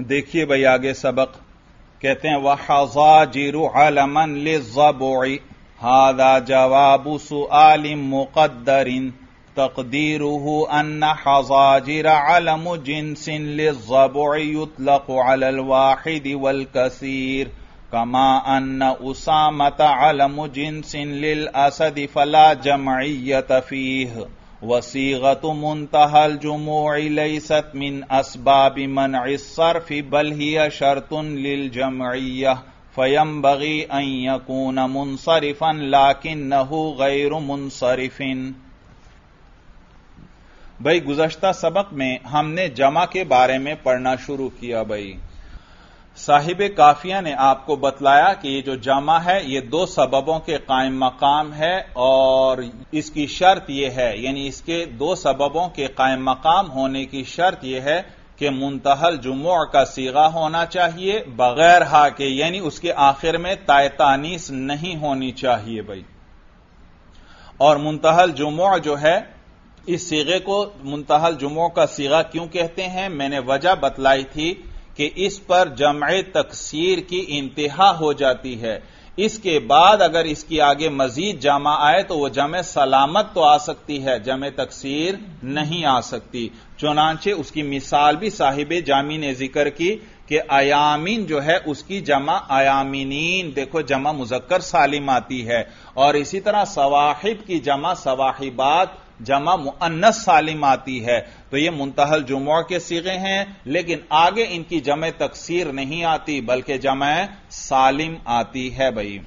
देखिए भाई आगे सबक। कहते हैं वहाजिर अलमन लिजबोई हादा जवाब सुआलिम मुकद्दरिन, तकदीरुहु अन्न हजाजिर अलम जिनसिन लिजबोई युतलक अलल वाहिद वल कसीर, कमा अन्न उसामत अलम जिनसिन लिल असद फला जमयत फीह। वसीगत मुंतहल जुमोई लैसत मिन असबाब मन सर्फ बल हिय शर्तुन लिल जमैया फयम बगी अन यकून मुनसरिफन लाकिन नहू गैर मुनसरिफिन भाई गुजश्ता सबक में हमने जमा के बारे में पढ़ना शुरू किया भाई साहिब काफिया ने आपको बतलाया कि ये जो जमा है, ये दो सबबों के कायम मकाम है और इसकी शर्त यह है, यानी इसके दो सबबों के कायम मकाम होने की शर्त यह है कि मुंतहल जुमो का सीगा होना चाहिए, बगैर हा के, यानी उसके आखिर में तायतानीस नहीं होनी चाहिए भाई। और मुंतहल जुमो जो है, इस सीगे को, मुंतहल जुमो का सीगा क्यों कहते हैं? मैंने वजह बतलाई थी कि इस पर जम तकसीर की इंतहा हो जाती है। इसके बाद अगर इसकी आगे मजीद जमा आए तो वह जम सलामत तो आ सकती है, जम तकसीर नहीं आ सकती। चुनाचे उसकी मिसाल भी साहिब जामी ने ज़िक्र की कि अयामीन जो है उसकी जमा अयामीन देखो जमा मुजक्कर सालिम आती है। और इसी तरह सवाहिब की जमा सवाहिबात जमा मुन्नस सालिम आती है। तो ये मुंतहल जुमो के सीगे हैं, लेकिन आगे इनकी जमे तकसीर नहीं आती, बल्कि जमे सालिम आती है भाई।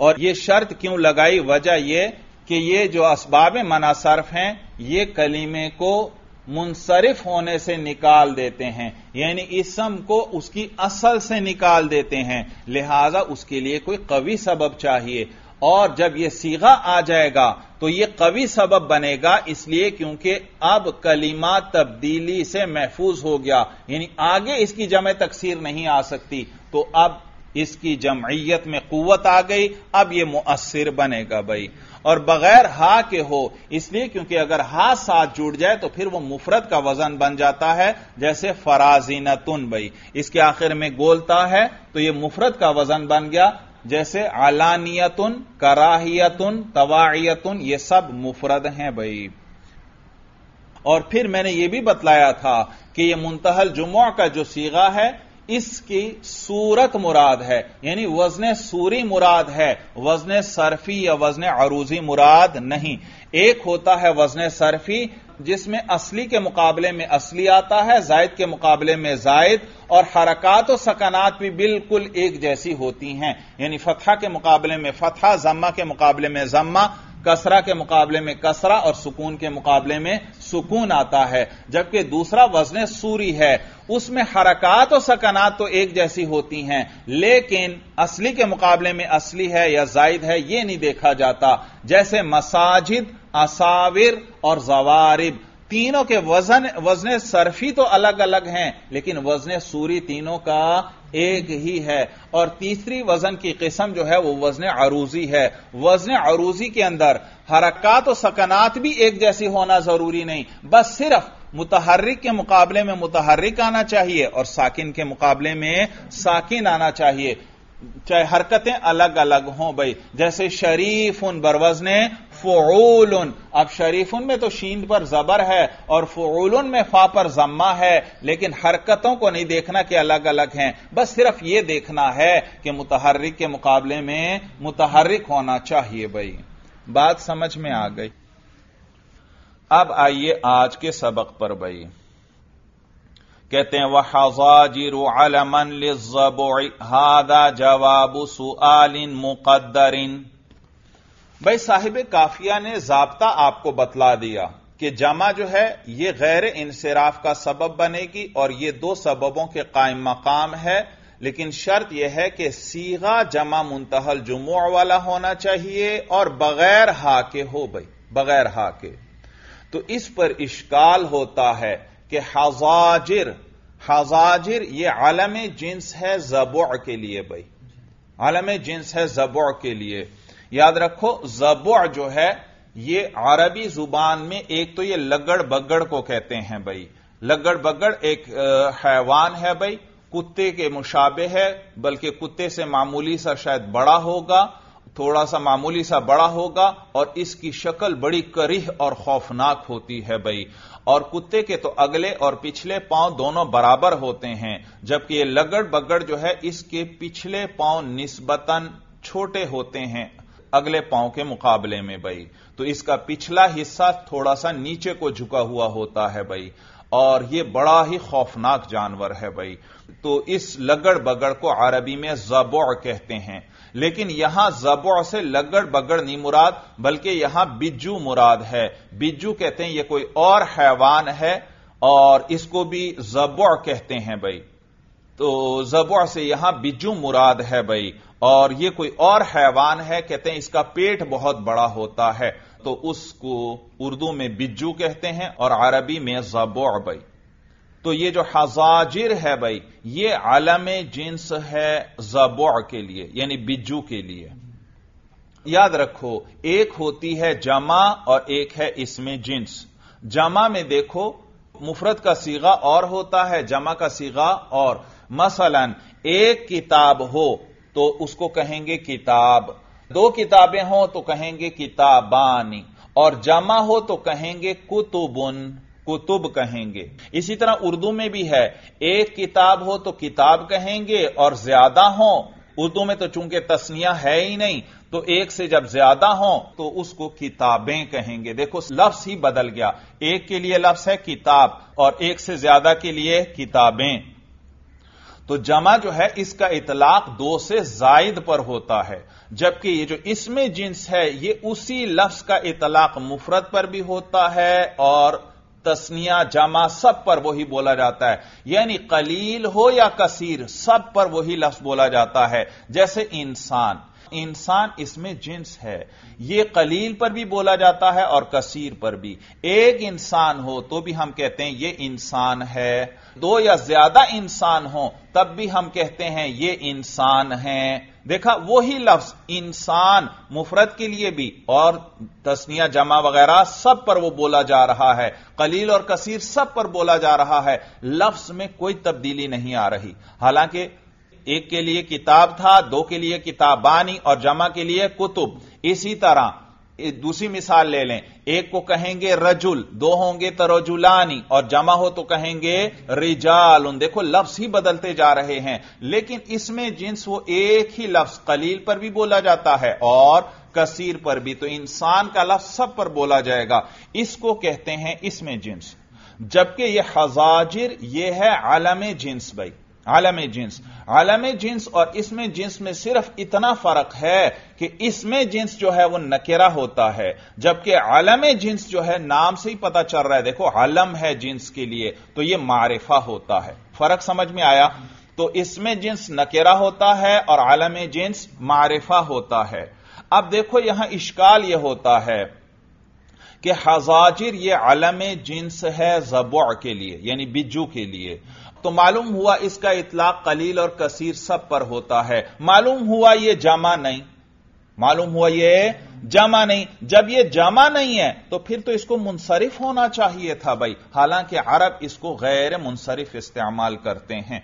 और ये शर्त क्यों लगाई? वजह यह कि ये जो असबाब मनासरफ हैं, ये कलीमे को मुनसरिफ होने से निकाल देते हैं। यानी इसम को उसकी असल से निकाल देते हैं। लिहाजा उसके लिए कोई कवि सबब चाहिए। और जब यह सीगा आ जाएगा तो यह कवि सबब बनेगा, इसलिए क्योंकि अब कलीमा तब्दीली से महफूज हो गया, यानी आगे इसकी जम तकसीर नहीं आ सकती तो अब इसकी जमयत में कुत आ गई, अब यह मुअसर बनेगा भाई। और बगैर हा के हो, इसलिए क्योंकि अगर हा साथ जुड़ जाए तो फिर वह मुफरत का वज़न बन जाता है, जैसे फराजीनतुन भाई। इसके आखिर में गोलता है तो यह मुफरत का वज़न बन गया जैसे आलानियतुन, कराहियतुन तवायतुन ये सब मुफरद हैं भाई। और फिर मैंने यह भी बतलाया था कि यह मुंतहल जुमुआ का जो सीगा है इसकी सूरत मुराद है। यानी वज़न सूरी मुराद है, वज़न सरफी या वज़न अरूजी मुराद नहीं। एक होता है वज़न सरफी, जिसमें असली के मुकाबले में असली आता है, जायद के मुकाबले में जायद, और हरकत और सकनात भी बिल्कुल एक जैसी होती हैं। यानी फतहा के मुकाबले में फतहा, जम्मा के मुकाबले में जम्मा कसरा के मुकाबले में कसरा और सुकून के मुकाबले में सुकून आता है। जबकि दूसरा वज़न सूरी है। उसमें हरकत और सकनात तो एक जैसी होती हैं, लेकिन असली के मुकाबले में असली है या जायद है यह नहीं देखा जाता। जैसे मसाजिद, असाविर और जवारिब। तीनों के वज़न वज़न सरफी तो अलग अलग हैं, लेकिन वज़न सूरी तीनों का एक ही है। और तीसरी वज़न की किस्म जो है वो वज़न अरूजी है। वज़न अरूजी के अंदर हरकत और सकनात भी एक जैसी होना ज़रूरी नहीं। बस सिर्फ़ मुतहर्रिक के मुकाबले में मुतहरिक आना चाहिए और साकिन के मुकाबले में साकिन आना चाहिए। चाहे हरकतें अलग अलग हों भाई। जैसे शरीफ उन बरवज बरवजने फ़ूलन अब शरीफ उन में तो शीन पर जबर है और फ़ूलन में फा पर जम्मा है, लेकिन हरकतों को नहीं देखना कि अलग अलग हैं। बस सिर्फ़ यह देखना है कि मुतहरिक के मुकाबले में मुतहरिक होना चाहिए भाई। बात समझ में आ गई। अब आइए आज के सबक पर भाई। कहते हैं वह हजाजिर अलमन हादा जवाब सुआलिन मुकद्दरिन। भाई साहिब काफिया ने जबता आपको बतला दिया कि जमा जो है यह गैर इंसराफ का सबब बनेगी और यह दो सबबों के कायम मकाम है। लेकिन शर्त यह है कि सीगा जमा मुंतहल जुमो वाला होना चाहिए और बगैर हा के हो भाई, बगैर हा के तो इस पर इश्काल होता है कि हजाजिर हजाजिर यह आलम जिन्स है जबो के लिए भाई। आलम जिन्स है जबो के लिए। याद रखो, जबो जो है, ये अरबी ज़ुबान में एक तो ये लगड़ बगड़ को कहते हैं भाई। लगड़ बगड़ एक हैवान है भाई। कुत्ते के मुशाबे है, बल्कि कुत्ते से मामूली सा शायद बड़ा होगा। थोड़ा सा मामूली सा बड़ा होगा और इसकी शक्ल बड़ी करीह और खौफनाक होती है भाई। और कुत्ते के तो अगले और पिछले पाँव दोनों बराबर होते हैं, जबकि ये लगड़ बगड़ जो है इसके पिछले पाँव निस्बतन छोटे होते हैं अगले पाँव के मुकाबले में भाई। तो इसका पिछला हिस्सा थोड़ा सा नीचे को झुका हुआ होता है भाई, और यह बड़ा ही खौफनाक जानवर है भाई। तो इस लगड़ बगड़ को अरबी में जबो कहते हैं। लेकिन यहाँ जबो से लगड़ बगड़ नहीं मुराद, बल्कि यहाँ बिज्जू मुराद है। बिज्जू कहते हैं यह कोई और हैवान है, और इसको भी जबो कहते हैं भाई। तो जबो से यहाँ बिज्जू मुराद है भाई, और यह कोई और हैवान है, कहते हैं, इसका पेट बहुत बड़ा होता है। तो उसको उर्दू में बिज्जू कहते हैं, और अरबी में जबो भाई। तो ये जो हजाजिर है भाई, ये आलम जिन्स है जबो के लिए, यानी बिज्जू के लिए। याद रखो, एक होती है जमा और एक है इसमें जिन्स। जमा में देखो, मुफरत का सीगा और होता है, जमा का सीगा और। मसलन, एक किताब हो तो उसको कहेंगे किताब। दो किताबें हो तो कहेंगे किताबानी। और जमा हो तो कहेंगे कुतुबुन। कुतुब कहेंगे। इसी तरह उर्दू में भी है, एक किताब हो तो किताब कहेंगे और ज़्यादा हो, उर्दू में तो चूँकि तस्निया है ही नहीं तो एक से जब ज़्यादा हो तो उसको किताबें कहेंगे। देखो लफ्स ही बदल गया। एक के लिए लफ्स है किताब और एक से ज़्यादा के लिए किताबें। तो जमा जो है, इसका इतलाक दो से जायद पर होता है, जबकि ये जो इसमें जिन्स है, ये उसी लफ्स का इतलाक मुफरत पर भी होता है और तस्निया जमा, सब पर वही बोला जाता है। यानी कलील हो या कसीर, सब पर वही लफ्ज बोला जाता है। जैसे इंसान इंसान इसमें जिन्स है। यह कलील पर भी बोला जाता है और कसीर पर भी। एक इंसान हो तो भी हम कहते हैं यह इंसान है। दो या ज़्यादा इंसान हो, तब भी हम कहते हैं ये इंसान है। देखा, वही लफ्ज इंसान मुफरत के लिए भी और तस्निया जमा वगैरह सब पर वो बोला जा रहा है। कलील और कसीर सब पर बोला जा रहा है। लफ्ज में कोई तब्दीली नहीं आ रही। हालाँकि एक के लिए किताब था, दो के लिए किताबानी और जमा के लिए कुतुब। इसी तरह दूसरी मिसाल ले लें। एक को कहेंगे रजुल, दो होंगे तरजुलानी और जमा हो तो कहेंगे रिजाल उन देखो, लफ्ज ही बदलते जा रहे हैं। लेकिन इसमें जिन्स वो एक ही लफ्ज, कलील पर भी बोला जाता है और कसीर पर भी। तो इंसान का लफ्ज सब पर बोला जाएगा। इसको कहते हैं इसमें जिन्स। जबकि यह हजाजिर यह है आलम जिन्स भाई। आलम जिन्स। आलम जिन्स और इसमें जिन्स में सिर्फ़ इतना फ़र्क है कि इसमें जिन्स जो है वो नकेरा होता है, जबकि आलम जिन्स जो है नाम से ही पता चल रहा है। देखो, आलम है जिन्स के लिए तो ये मारिफा होता है। फ़र्क समझ में आया? तो इसमें जिन्स नकेरा होता है और आलम जिन्स मारिफा होता है। अब देखो, यहाँ इश्काल यह होता है कि हजाजिर यह आलम जिन्स है जबो के लिए, यानी बिज्जू के लिए। तो मालूम हुआ इसका इतलाक कलील और कसीर सब पर होता है। मालूम हुआ यह जमा नहीं। मालूम हुआ यह जमा नहीं। जब यह जमा नहीं है तो फिर तो इसको मुनसरिफ होना चाहिए था भाई। हालाँकि अरब इसको गैर मुनसरिफ इस्तेमाल करते हैं।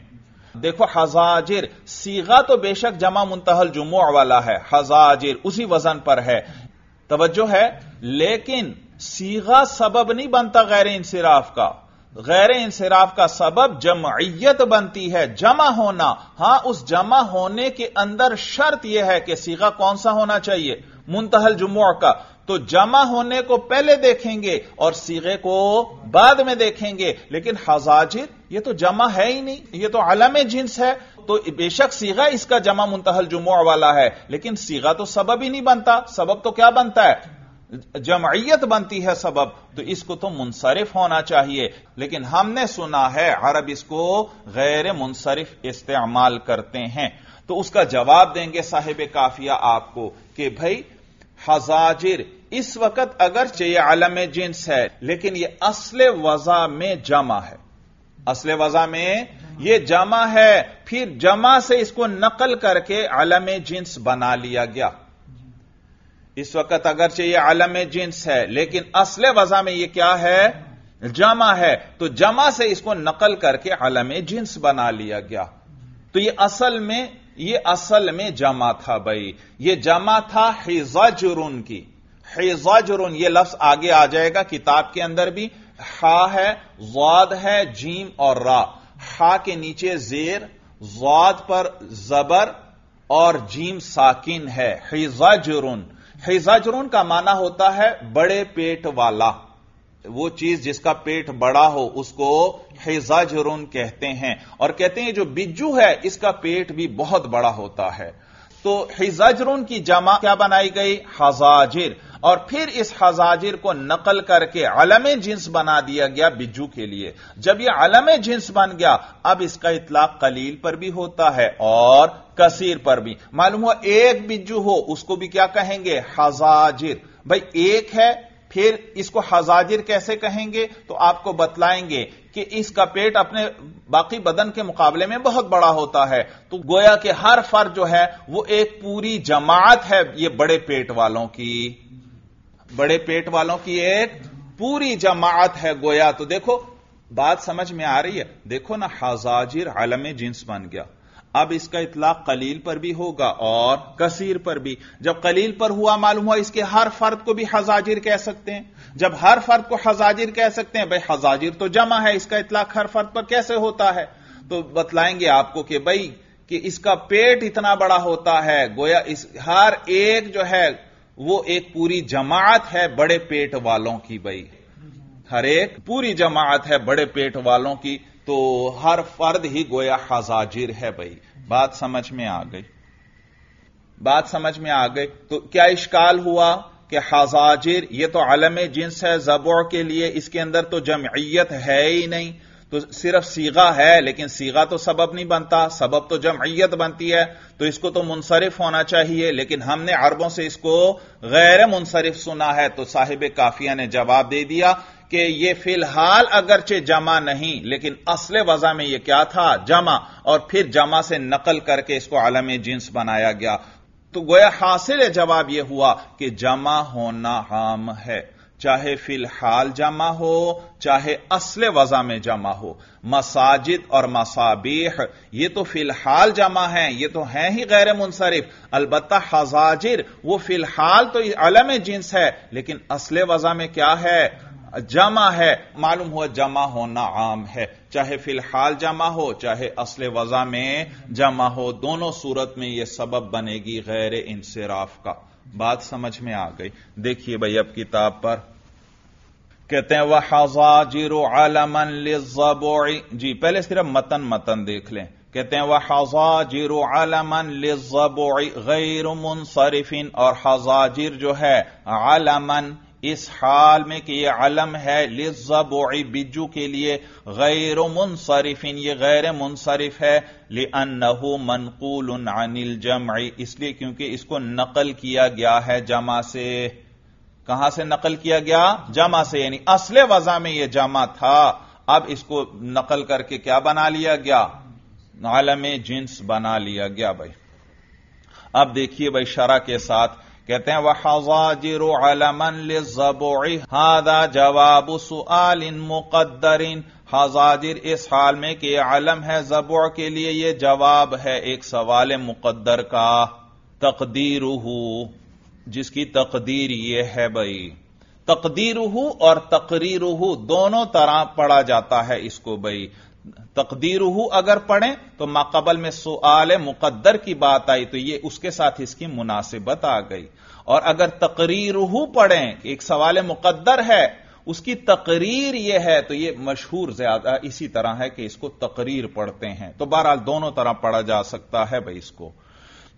देखो, हजाजिर, सीगा तो बेशक जमा मुंतहल जुमो वाला है। हजाजिर, उसी वज़न पर है। तवज्जो है, लेकिन सीगा सबब नहीं बनता गैर इंसिराफ का। गैर इंसराफ का सबब जमयत बनती है, जमा होना। हाँ, उस जमा होने के अंदर शर्त यह है कि सीगा कौन सा होना चाहिए? मुंतहल जुम्मो का। तो जमा होने को पहले देखेंगे और सीगे को बाद में देखेंगे। लेकिन हजाजिर, ये तो जमा है ही नहीं, ये तो अलम जिन्स है। तो बेशक सीगा इसका जमा मुंतहल जुम्मो वाला है, लेकिन सीगा तो सबब ही नहीं बनता। सबब तो क्या बनता है? जमयत बनती है सबब तो इसको तो मुनसरिफ होना चाहिए। लेकिन हमने सुना है, अरब इसको गैर मुनसरिफ इस्तेमाल करते हैं। तो उसका जवाब देंगे साहिब काफिया आपको कि भाई, हजाजिर, इस वक्त अगर चाहिए आलम जिन्स है, लेकिन यह असले वजा में जमा है। असले वजा में यह जमा है, फिर जमा से इसको नकल करके आलम जिन्स बना लिया गया। इस वक्त अगर चाहिए आलम जिन्स है, लेकिन असले वजह में यह क्या है? जमा है। तो जमा से इसको नकल करके अलम जिन्स बना लिया गया। तो ये असल में, ये असल में जमा था भाई। ये जमा था हिजाजुरुन की। हिजाजुरुन, ये लफ्ज आगे आ जाएगा किताब के अंदर भी। हा है, जाद है, जीम और रा। हा के नीचे जेर, जाद पर जबर और जीम साकिन है। हिजाजुरुन। हिजाजुरुन का माना होता है बड़े पेट वाला। वो चीज़ जिसका पेट बड़ा हो, उसको हिजाजरून कहते हैं। और कहते हैं जो बिज्जू है, इसका पेट भी बहुत बड़ा होता है। तो हिजाजरों की जमा क्या बनाई गई? हजाजिर। और फिर इस हजाजिर को नकल करके अलम जिन्स बना दिया गया बिज्जू के लिए। जब यह अलम जिन्स बन गया, अब इसका इतलाक कलील पर भी होता है और कसीर पर भी। मालूम हो एक बिज्जू हो, उसको भी क्या कहेंगे? हजाजिर। भाई, एक है फिर इसको हजाजिर कैसे कहेंगे? तो आपको बतलाएँगे कि इसका पेट अपने बाकी बदन के मुकाबले में बहुत बड़ा होता है। तो गोया के हर फर्द जो है, वो एक पूरी जमात है ये बड़े पेट वालों की। बड़े पेट वालों की एक पूरी जमात है गोया। तो देखो, बात समझ में आ रही है। देखो ना, हजाजिर आलम जिन्स बन गया। अब इसका इतलाक कलील पर भी होगा और कसीर पर भी। जब कलील पर हुआ, मालूम हुआ इसके हर फर्द को भी हजाजिर कह सकते हैं। जब हर फर्द को हजाजिर कह सकते हैं, भाई हजाजिर तो जमा है, इसका इतलाक हर फर्द पर कैसे होता है? तो बतलाएँगे आपको कि भाई, कि इसका पेट इतना बड़ा होता है, गोया इस हर एक जो है, वो एक पूरी जमात है बड़े पेट वालों की, भाई। हर एक पूरी जमात है बड़े पेट वालों की। तो हर फर्द ही गोया हजाजिर है भाई। बात समझ में आ गई। बात समझ में आ गई। तो क्या इश्काल हुआ कि हजाजिर यह तो अलम जिन्स है, जबो के लिए इसके अंदर तो जमयत है ही नहीं। तो सिर्फ़ सीगा है, लेकिन सीगा तो सबब नहीं बनता। सबब तो जमयत बनती है तो इसको तो मुनसरिफ होना चाहिए, लेकिन हमने अरबों से इसको गैर मुनसरिफ सुना है। तो साहिब काफिया ने जवाब दे दिया कि ये फ़िलहाल अगरचे जमा नहीं, लेकिन असले वजह में ये क्या था? जमा। और फिर जमा से नकल करके इसको आलम जिन्स बनाया गया। तो गोया हासिल जवाब यह हुआ कि जमा होना आम है। चाहे फ़िलहाल जमा हो, चाहे असले वजा में जमा हो। मसाजिद और मसाबीह, ये तो फ़िलहाल जमा है, ये तो है ही गैर मुनसरिफ। अलबत् हजाजिर, वो फ़िलहाल तो अलम जिन्स है, लेकिन असले वजा में क्या है? जमा है, मालूम हुआ जमा होना आम है। चाहे फ़िलहाल जमा हो, चाहे असले वजा में जमा हो, दोनों सूरत में यह सबब बनेगी गैर इंसराफ का। बात समझ में आ गई। देखिए भाई अब किताब पर। कहते हैं वह हजाजिर आलमन लिजबोई जी, पहले सिर्फ़ मतन मतन देख लें। कहते हैं वह हजाजिर आलमन लिजबोई गैर मुनसरिफिन। और हजाजिर जो है आलमन इस हाल में कि यह अलम है लिजबोई बिजू के लिए गैर मुनसरिफिन, ये गैर मुनसरिफ है, लिअन्नहु मनकूल अनिल जमई, इसलिए क्योंकि इसको नकल किया गया है जमा से। कहाँ से नकल किया गया? जमा से, यानी असले वजह में यह जमा था। अब इसको नकल करके क्या बना लिया गया? आलम जिन्स बना लिया गया भाई। अब देखिए भाई शरा के साथ कहते हैं वह हजाजिर अलमन जबोई हादा जवाब सुआल मुकदरिन हजाजिर इस हाल में कि आलम है, जबो के लिए यह जवाब है एक सवाल मुकद्दर का तकदीर जिसकी तकदीर यह है भाई। तकदीर और तकरीर दोनों तरह पढ़ा जाता है इसको भाई। तकदीर अगर पढ़ें तो माकबल में सुआल मुकद्दर की बात आई तो ये उसके साथ इसकी मुनासिबत आ गई। और अगर तकरीर पढ़ें एक सवाल मुकद्दर है, उसकी तकरीर यह है तो यह मशहूर ज़्यादा इसी तरह है कि इसको तकरीर पढ़ते हैं। तो बहरहाल दोनों तरह पढ़ा जा सकता है भाई इसको।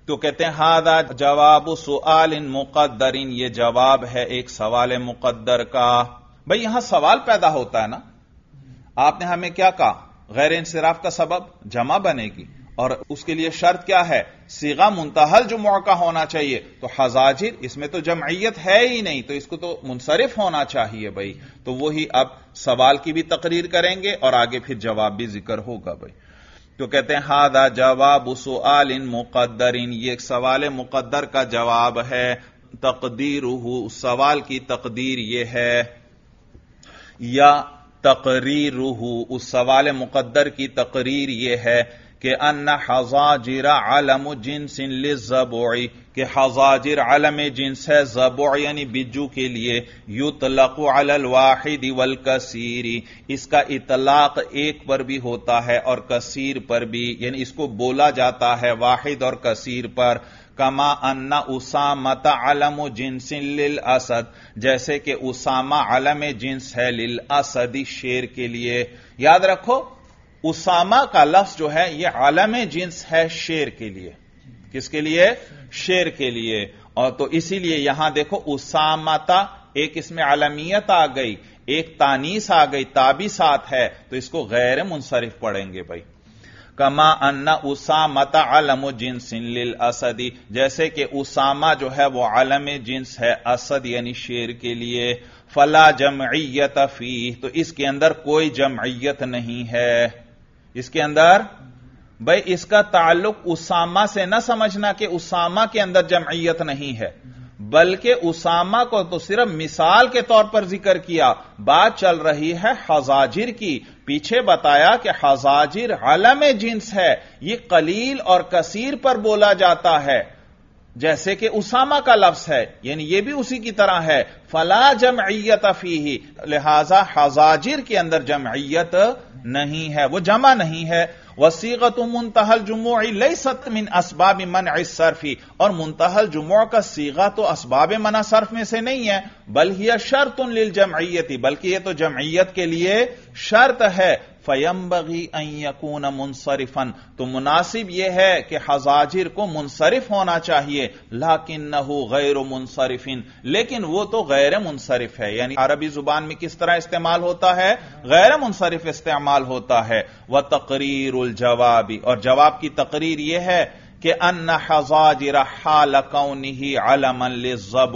तो कहते हैं, हादा जवाब सुआल इन मुकद्दरिन ये जवाब है एक सवाल मुकद्दर का। भाई यहाँ सवाल पैदा होता है ना? आपने हमें क्या कहा? गैर इंसराफ का सबब जमा बनेगी। और उसके लिए शर्त क्या है? सीगा मुंतहल जो मौका होना चाहिए। तो हजाजिर, इसमें तो जमयत है ही नहीं तो इसको तो मुनसरिफ होना चाहिए भाई। तो वही अब सवाल की भी तकरीर करेंगे और आगे फिर जवाब भी ज़िक्र होगा भाई। तो कहते हैं, हादा जवाब सुआल इन मुकदर इन ये एक सवाल मुकद्दर का जवाब है। तकदीर सवाल की तकदीर यह है, या तकरीर उस सवाल मुकद्दर की तकरीर यह है कि अन्न हजाजिरा आलम जिनसिन जबोई कि हजाजिर आलम जिनस है जबो यानी बिजू के लिए, युतलक वाहिद वल कसीरी। इसका इतलाक एक पर भी होता है और कसीर पर भी, यानी इसको बोला जाता है वाहिद और कसीर पर। कमा अन्ना उसामत अलम जिनसिन लिल असद। जैसे कि उसामा अलम जिन्स है लिल असदी शेर के लिए। याद रखो, उसामा का लफ्ज जो है यह आलम जिन्स है शेर के लिए। किसके लिए? शेर के लिए। और तो इसीलिए यहाँ देखो उसामता एक इसमें आलमियत आ गई, एक तानीस आ गई ताबी साथ है। तो इसको गैर मुनसरिफ पढ़ेंगे भाई। कमा अन्ना उसामता अलम जिन्स लिल असदी। जैसे कि उसामा जो है वो आलम जिन्स है, असद यानी शेर के लिए। फला जमयत फ़ी तो इसके अंदर कोई जमयत नहीं है। इसके अंदर? भाई, इसका ताल्लुक उसामा से ना समझना कि उसामा के अंदर जमयत नहीं है। बल्कि उसामा को तो सिर्फ़ मिसाल के तौर पर ज़िक्र किया। बात चल रही है हजाजिर की। पीछे बताया कि हजाजिर आलम जिन्स है। यह कलील और कसीर पर बोला जाता है। जैसे कि उसामा का लफ्ज है। यानी यह भी उसी की तरह है। फला जमयत फ़ी ही लिहाजा हजाजिर के अंदर जमयत नहीं है। वो जमा नहीं है। वसीगत मुंतहल जुमो लई सत मिन असबाब मन सरफी। और मुंतहल जुमो का सीगा तो इसबाब मना सर्फ में से नहीं है बल्कि यह शर्त लिल जमयती बल्कि यह तो जमयत के लिए शर्त है। फयम्बगी यकून मुनसरिफन। तो मुनासिब यह है कि हजाजिर को मुनसरिफ होना चाहिए लाकिन न हो गैर मुनसरिफिन। लेकिन वो तो गैर मुनसरिफ है। यानी अरबी ज़ुबान में किस तरह इस्तेमाल होता है? गैर मुनसरिफ इस्तेमाल होता है। वह तकरीर उल जवाबी। और जवाब की तकरीर यह है कि अन्न हजाजिर हाल कौन ही अलमन जब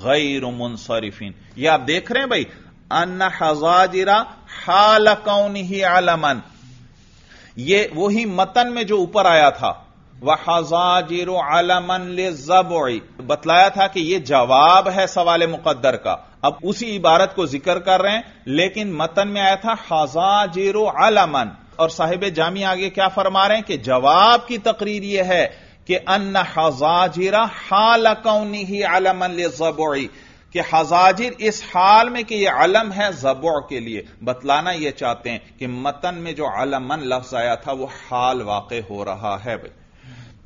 गैर मुनसरिफिन। यह आप देख रहे हैं भाई, अन्न हजाजिरा हाल कौन ही आलमन। ये वही मतन में जो ऊपर आया था। वह हजाजिर आलमन ले जबोई बतलाया था कि यह जवाब है सवाल मुकद्दर का। अब उसी इबारत को ज़िक्र कर रहे हैं, लेकिन मतन में आया था हजाजिर आलमन। और साहिब जामी आगे क्या फरमा रहे हैं कि जवाब की तकरीर यह है कि अन्न हजाजिरा हाल कौनी ही आलमन ले जबोई कि हजाजिर इस हाल में कि यह अलम है जबो के लिए। बतलाना यह चाहते हैं कि मतन में जो अलमन लफ्ज आया था वह हाल वाक़ हो रहा है। भाई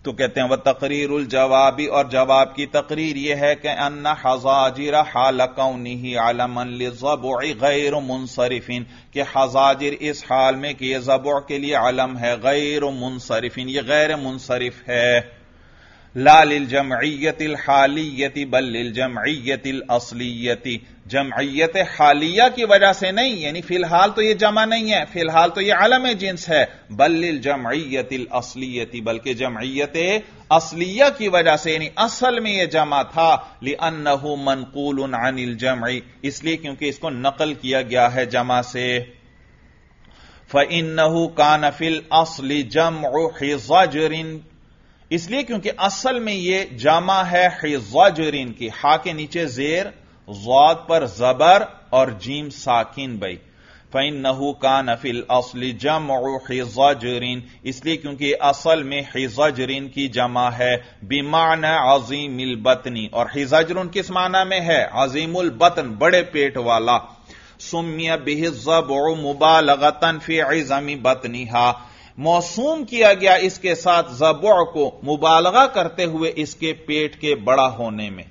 तो कहते हैं, वह तकरीर उल जवाबी और जवाब की तकरीर यह है कि अन्ना हजाजिर हाल कौनी आलमन जबो गैर मुनसरिफिन। कि हजाजिर इस हाल में कि यह जबो के लिए अलम है, गैर मुनसरिफिन। यह गैर मुनसरिफ है। लालिल जमयतिल हालियति बल्लिल जमयतिल असलियति। जमयत हालिया की वजह से नहीं, यानी फ़िलहाल तो यह जमा नहीं है, फ़िलहाल तो यह आलम जिन्स है। बल्लिल जमयतिल असलियति, बल्कि जमयत असलिया की वजह से, यानी असल में यह जमा था ली अन्नहु मनकूल उन अनिल जमई। इसलिए क्योंकि इसको नकल किया गया है जमा से। फ़िन्नहु कानफिल असली जम हिजरिन इसलिए क्योंकि असल में यह जामा है हिजाजरीन की, हा के नीचे जेर जौद पर जबर और जीम साकिन बई। फ़ैन नहू का नफिल असली जम हिजाजरीन इसलिए क्योंकि असल में हिजाजरीन की जमा है बीमान अजीमिल बतनी। और हिजाजरून किस माना में है? अजीमुल बतन, बड़े पेट वाला। सुमिया बिजब मुबालगतन फ़ी अजमी बतनीहा। मौसूम किया गया इसके साथ जबो को मुबालगा करते हुए इसके पेट के बड़ा होने में।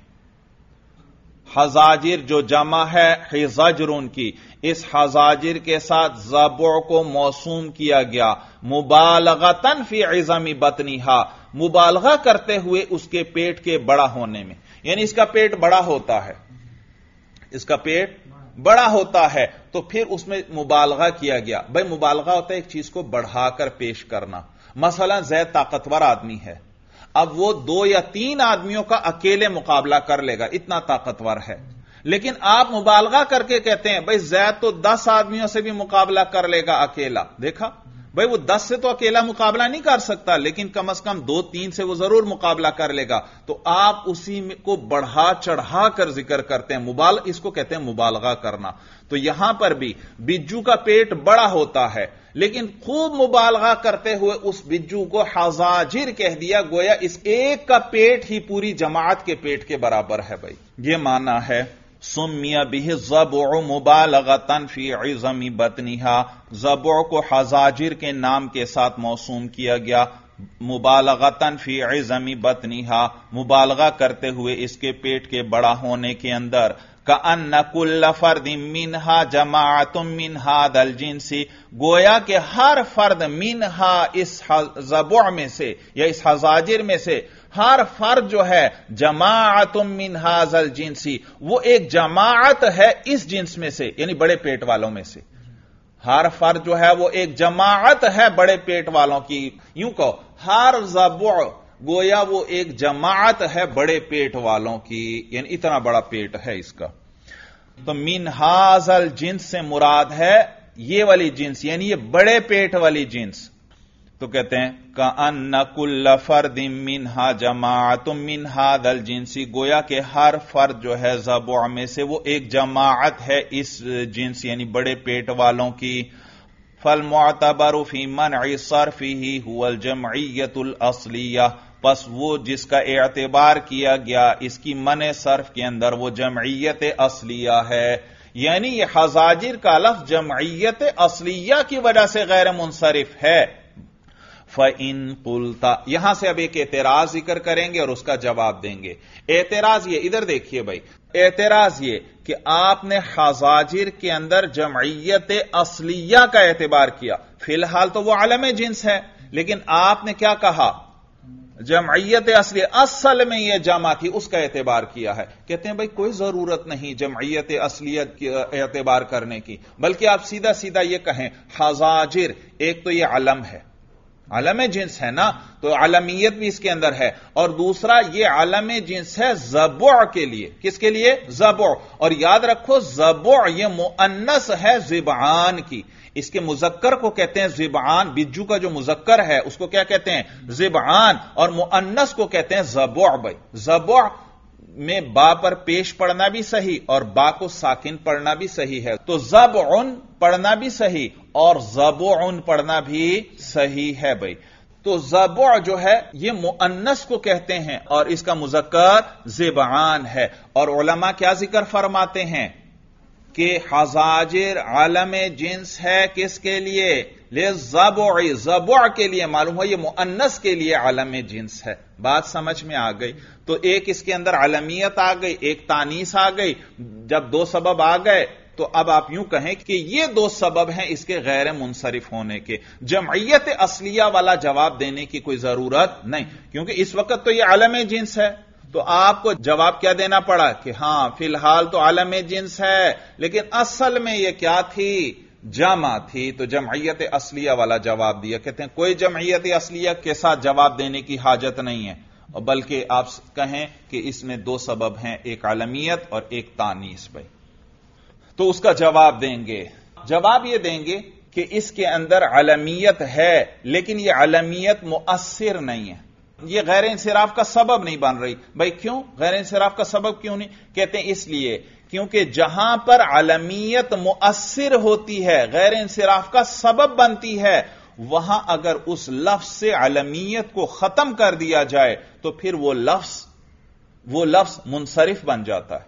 हजाजिर जो जमा है हिजाजरून की इस हजाजिर के साथ जबो को मौसूम किया गया। मुबालगतन फ़ी इजमी बतनीहा, मुबालगा करते हुए उसके पेट के बड़ा होने में। यानी इसका पेट बड़ा होता है। इसका पेट बड़ा होता है। तो फिर उसमें मुबालगा किया गया। भाई, मुबालगा होता है एक चीज़ को बढ़ाकर पेश करना। मसला जैद ताकतवर आदमी है। अब वो दो या तीन आदमियों का अकेले मुकाबला कर लेगा, इतना ताकतवर है। लेकिन आप मुबालगा करके कहते हैं, भाई, जैद तो दस आदमियों से भी मुकाबला कर लेगा अकेला। देखा भाई, वो दस से तो अकेला मुकाबला नहीं कर सकता, लेकिन कम अज कम दो तीन से वो ज़रूर मुकाबला कर लेगा। तो आप उसी को बढ़ा, चढ़ा कर ज़िक्र करते हैं। मुबाल, इसको कहते हैं मुबालगा करना। तो यहाँ पर भी बिज्जू का पेट बड़ा होता है, लेकिन खूब मुबालगा करते हुए उस बिज्जू को हजाजिर कह दिया, गोया इस एक का पेट ही पूरी जमात के पेट के बराबर है भाई। ये माना है सुमिया बिह जबो मुबालगतन फ़ी इजमी बतनिहा। जबो को हजाजिर के नाम के साथ मौसूम किया गया। मुबालगतन फ़ी इजमी बतनिहा। मुबालगा करते हुए इसके पेट के बड़ा होने के अंदर का अन्न कुल्ल फर्द मिनहा जमातुम मिनहा दल जिनसी गोया के हर फर्द मिनहा इस जबो में से या इस हजाजिर में से हर फर्द जो है जमातुम मिन हाजल जिनसी वो एक जमात है इस जिन्स में से यानी बड़े पेट वालों में से हर फर्द जो है वो एक जमात है बड़े पेट वालों की यूँ कहो हर जबो गोया वो एक जमात है बड़े पेट वालों की यानी इतना बड़ा पेट है इसका तो मिन हाजल जिन्स से मुराद है, ये वाली जिन्स, यानी ये बड़े पेट वाली जिन्स। तो कहते हैं, का अन्न कुल्ल फर्द मिनहा जमात मिनहा दल जिनसी, गोया के हर फर्द जो है जबो में से वो एक जमात है इस जिन्स, यानी बड़े पेट वालों की। फल मोतबर फ़ी मन सरफी ही हुल जमयतुल असलिया। पस वो जिसका एतबार किया गया, इसकी मन सर्फ के अंदर वो जमयत असलिया है। यानी यह हजाजिर का लफ जमयत असलिया की वजह से गैर मुनसरिफ है। फ़इन कुलता, यहाँ से अब एक एतराज़ ज़िक्र करेंगे और उसका जवाब देंगे। एतराज़ ये, इधर देखिए भाई, एतराज़ ये कि आपने हजाजिर के अंदर जमयत असलिया का एतबार किया। फ़िलहाल तो वह आलम जिन्स है, लेकिन आपने क्या कहा? जमयत असली, असल में यह जमा थी, उसका एतबार किया है। कहते हैं, भाई, कोई ज़रूरत नहीं जमयत असलियत एतबार करने की। बल्कि आप सीधा सीधा यह कहें, हजाजिर, एक तो यह अलम है। आलम जिन्स है ना तो आलमियत भी इसके अंदर है। और दूसरा, ये आलम जिन्स है जबो के लिए। किसके लिए? जबो। और याद रखो, जबो ये मुन्नस है जिबान की। इसके मुजक्कर को कहते हैं जिबान, बिज्जू का जो मुजक्कर है, उसको क्या कहते हैं? जिबान। और मुन्नस को कहते हैं जबो। भाई जबो में बा पर पेश पढ़ना भी सही और बा को साकिन पढ़ना भी सही है। तो जब उन पढ़ना भी सही और जबो उन पढ़ना भी सही है भाई। तो जबो जो है, ये मुन्नस को कहते हैं और इसका मुजक्कर जेबान है। और ओलमा क्या ज़िक्र फरमाते हैं? कि हजाजिर आलम जिन्स है किसके लिए? ले जब जबो के लिए मालूम हो ये मुन्नस के लिए आलम जिन्स है। बात समझ में आ गई। तो एक इसके अंदर आलमियत आ गई, एक तानीस आ गई। जब दो सबब आ गए तो अब आप यूँ कहें कि ये दो सबब हैं इसके गैर मुनसरिफ होने के। जमयत असलिया वाला जवाब देने की कोई ज़रूरत नहीं, क्योंकि इस वक्त तो यह आलम जिन्स है। तो आपको जवाब क्या देना पड़ा कि हाँ, फ़िलहाल तो आलम जिन्स है, लेकिन असल में यह क्या थी? जमा थी। तो जमयत असलिया वाला जवाब दिया। कहते हैं, कोई जमयत असलिया के साथ जवाब देने की हाजत नहीं है। बल्कि आप कहें कि इसमें दो सबब हैं, एक आलमियत और एक तानीस भाई। तो उसका जवाब देंगे। जवाब यह देंगे कि इसके अंदर अलमियत है, लेकिन यह अलमियत मुअसर नहीं है। यह गैर इंसराफ का सबब नहीं बन रही। भाई क्यों? गैर इंसराफ का सबब क्यों नहीं? कहते हैं इसलिए, क्योंकि जहाँ पर अलमियत मुअसर होती है, गैर इंसराफ का सबब बनती है, वहाँ अगर उस लफ्ज से अलमियत को खत्म कर दिया जाए तो फिर वो लफ्ज वो लफ्ज मुनसरिफ बन जाता है।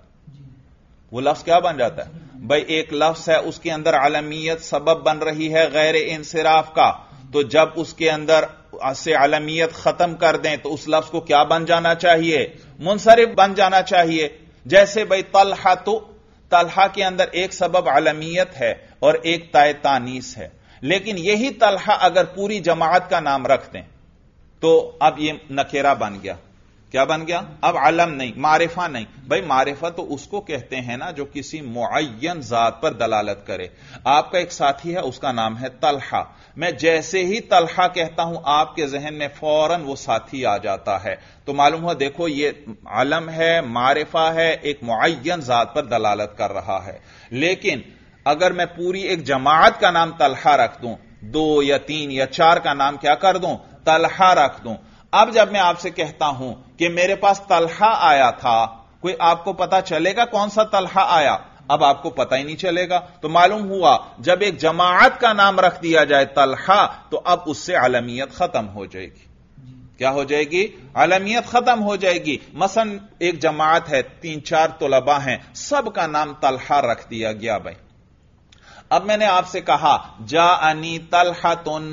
वो लफ्ज क्या बन जाता है? भाई एक लफ्ज है, उसके अंदर अलमियत सबब बन रही है, गैर इंसराफ का। तो जब उसके अंदर से अलमियत खत्म कर दें तो उस लफ्ज को क्या बन जाना चाहिए? मुनसरिफ बन जाना चाहिए। जैसे भाई तलहा तो तलहा के अंदर एक सबब अलमियत है और एक ताय तानीस है। लेकिन यही तलहा अगर पूरी जमात का नाम रख दें तो अब यह नकेरा बन गया। क्या बन गया? अब अलम नहीं, मारिफा नहीं। भाई मारिफा तो उसको कहते हैं ना, जो किसी मुआयन जात पर दलालत करे। आपका एक साथी है, उसका नाम है तलहा। मैं जैसे ही तलहा कहता हूँ, आपके जहन में फ़ौरन वो साथी आ जाता है। तो मालूम हुआ, देखो, ये आलम है, मारिफा है, एक मुआयन जात पर दलालत कर रहा है। लेकिन अगर मैं पूरी एक जमात का नाम तलहा रख दूँ, दो या तीन या चार का नाम क्या कर दूँ? तलहा रख दूँ। अब जब मैं आपसे कहता हूँ कि मेरे पास तलहा आया था, कोई आपको पता चलेगा कौन सा तलहा आया? अब आपको पता ही नहीं चलेगा। तो मालूम हुआ, जब एक जमात का नाम रख दिया जाए तलहा तो अब उससे अलमियत खत्म हो जाएगी। क्या हो जाएगी? अलमियत खत्म हो जाएगी। मसन एक जमात है तीन चार तलबा हैं सबका नाम तलहा रख दिया गया भाई। अब मैंने आपसे कहा जा अनी तलहा तुन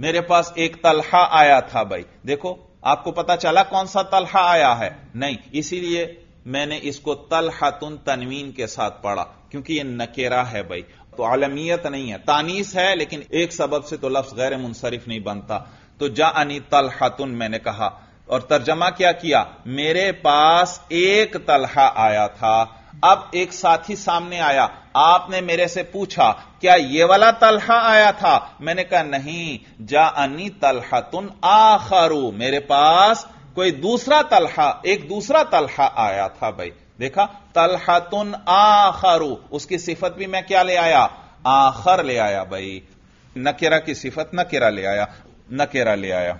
मेरे पास एक तलहा आया था भाई। देखो, आपको पता चला कौन सा तलहा आया है? नहीं, इसीलिए मैंने इसको तलहतुन तनवीन के साथ पढ़ा, क्योंकि यह नकेरा है भाई। तो आलमियत नहीं है। तानीस है, लेकिन एक सबब से तो लफ्ज गैर मुनसरिफ नहीं बनता। तो जा अनी तलहतुन, मैंने कहा। और तर्जमा क्या किया? मेरे पास एक तलहा आया था अब एक साथी सामने आया। आपने मेरे से पूछा, क्या ये वाला तलहा आया था? मैंने कहा, नहीं जा अनी तलहा तुन आखरू। मेरे पास कोई दूसरा तलहा, एक दूसरा तलहा आया था भाई। देखा तलहा तुन आखरू, उसकी सिफत भी मैं क्या ले आया? आखर ले आया भाई। नकेरा की सिफत नकेरा ले आया, नकेरा ले आया।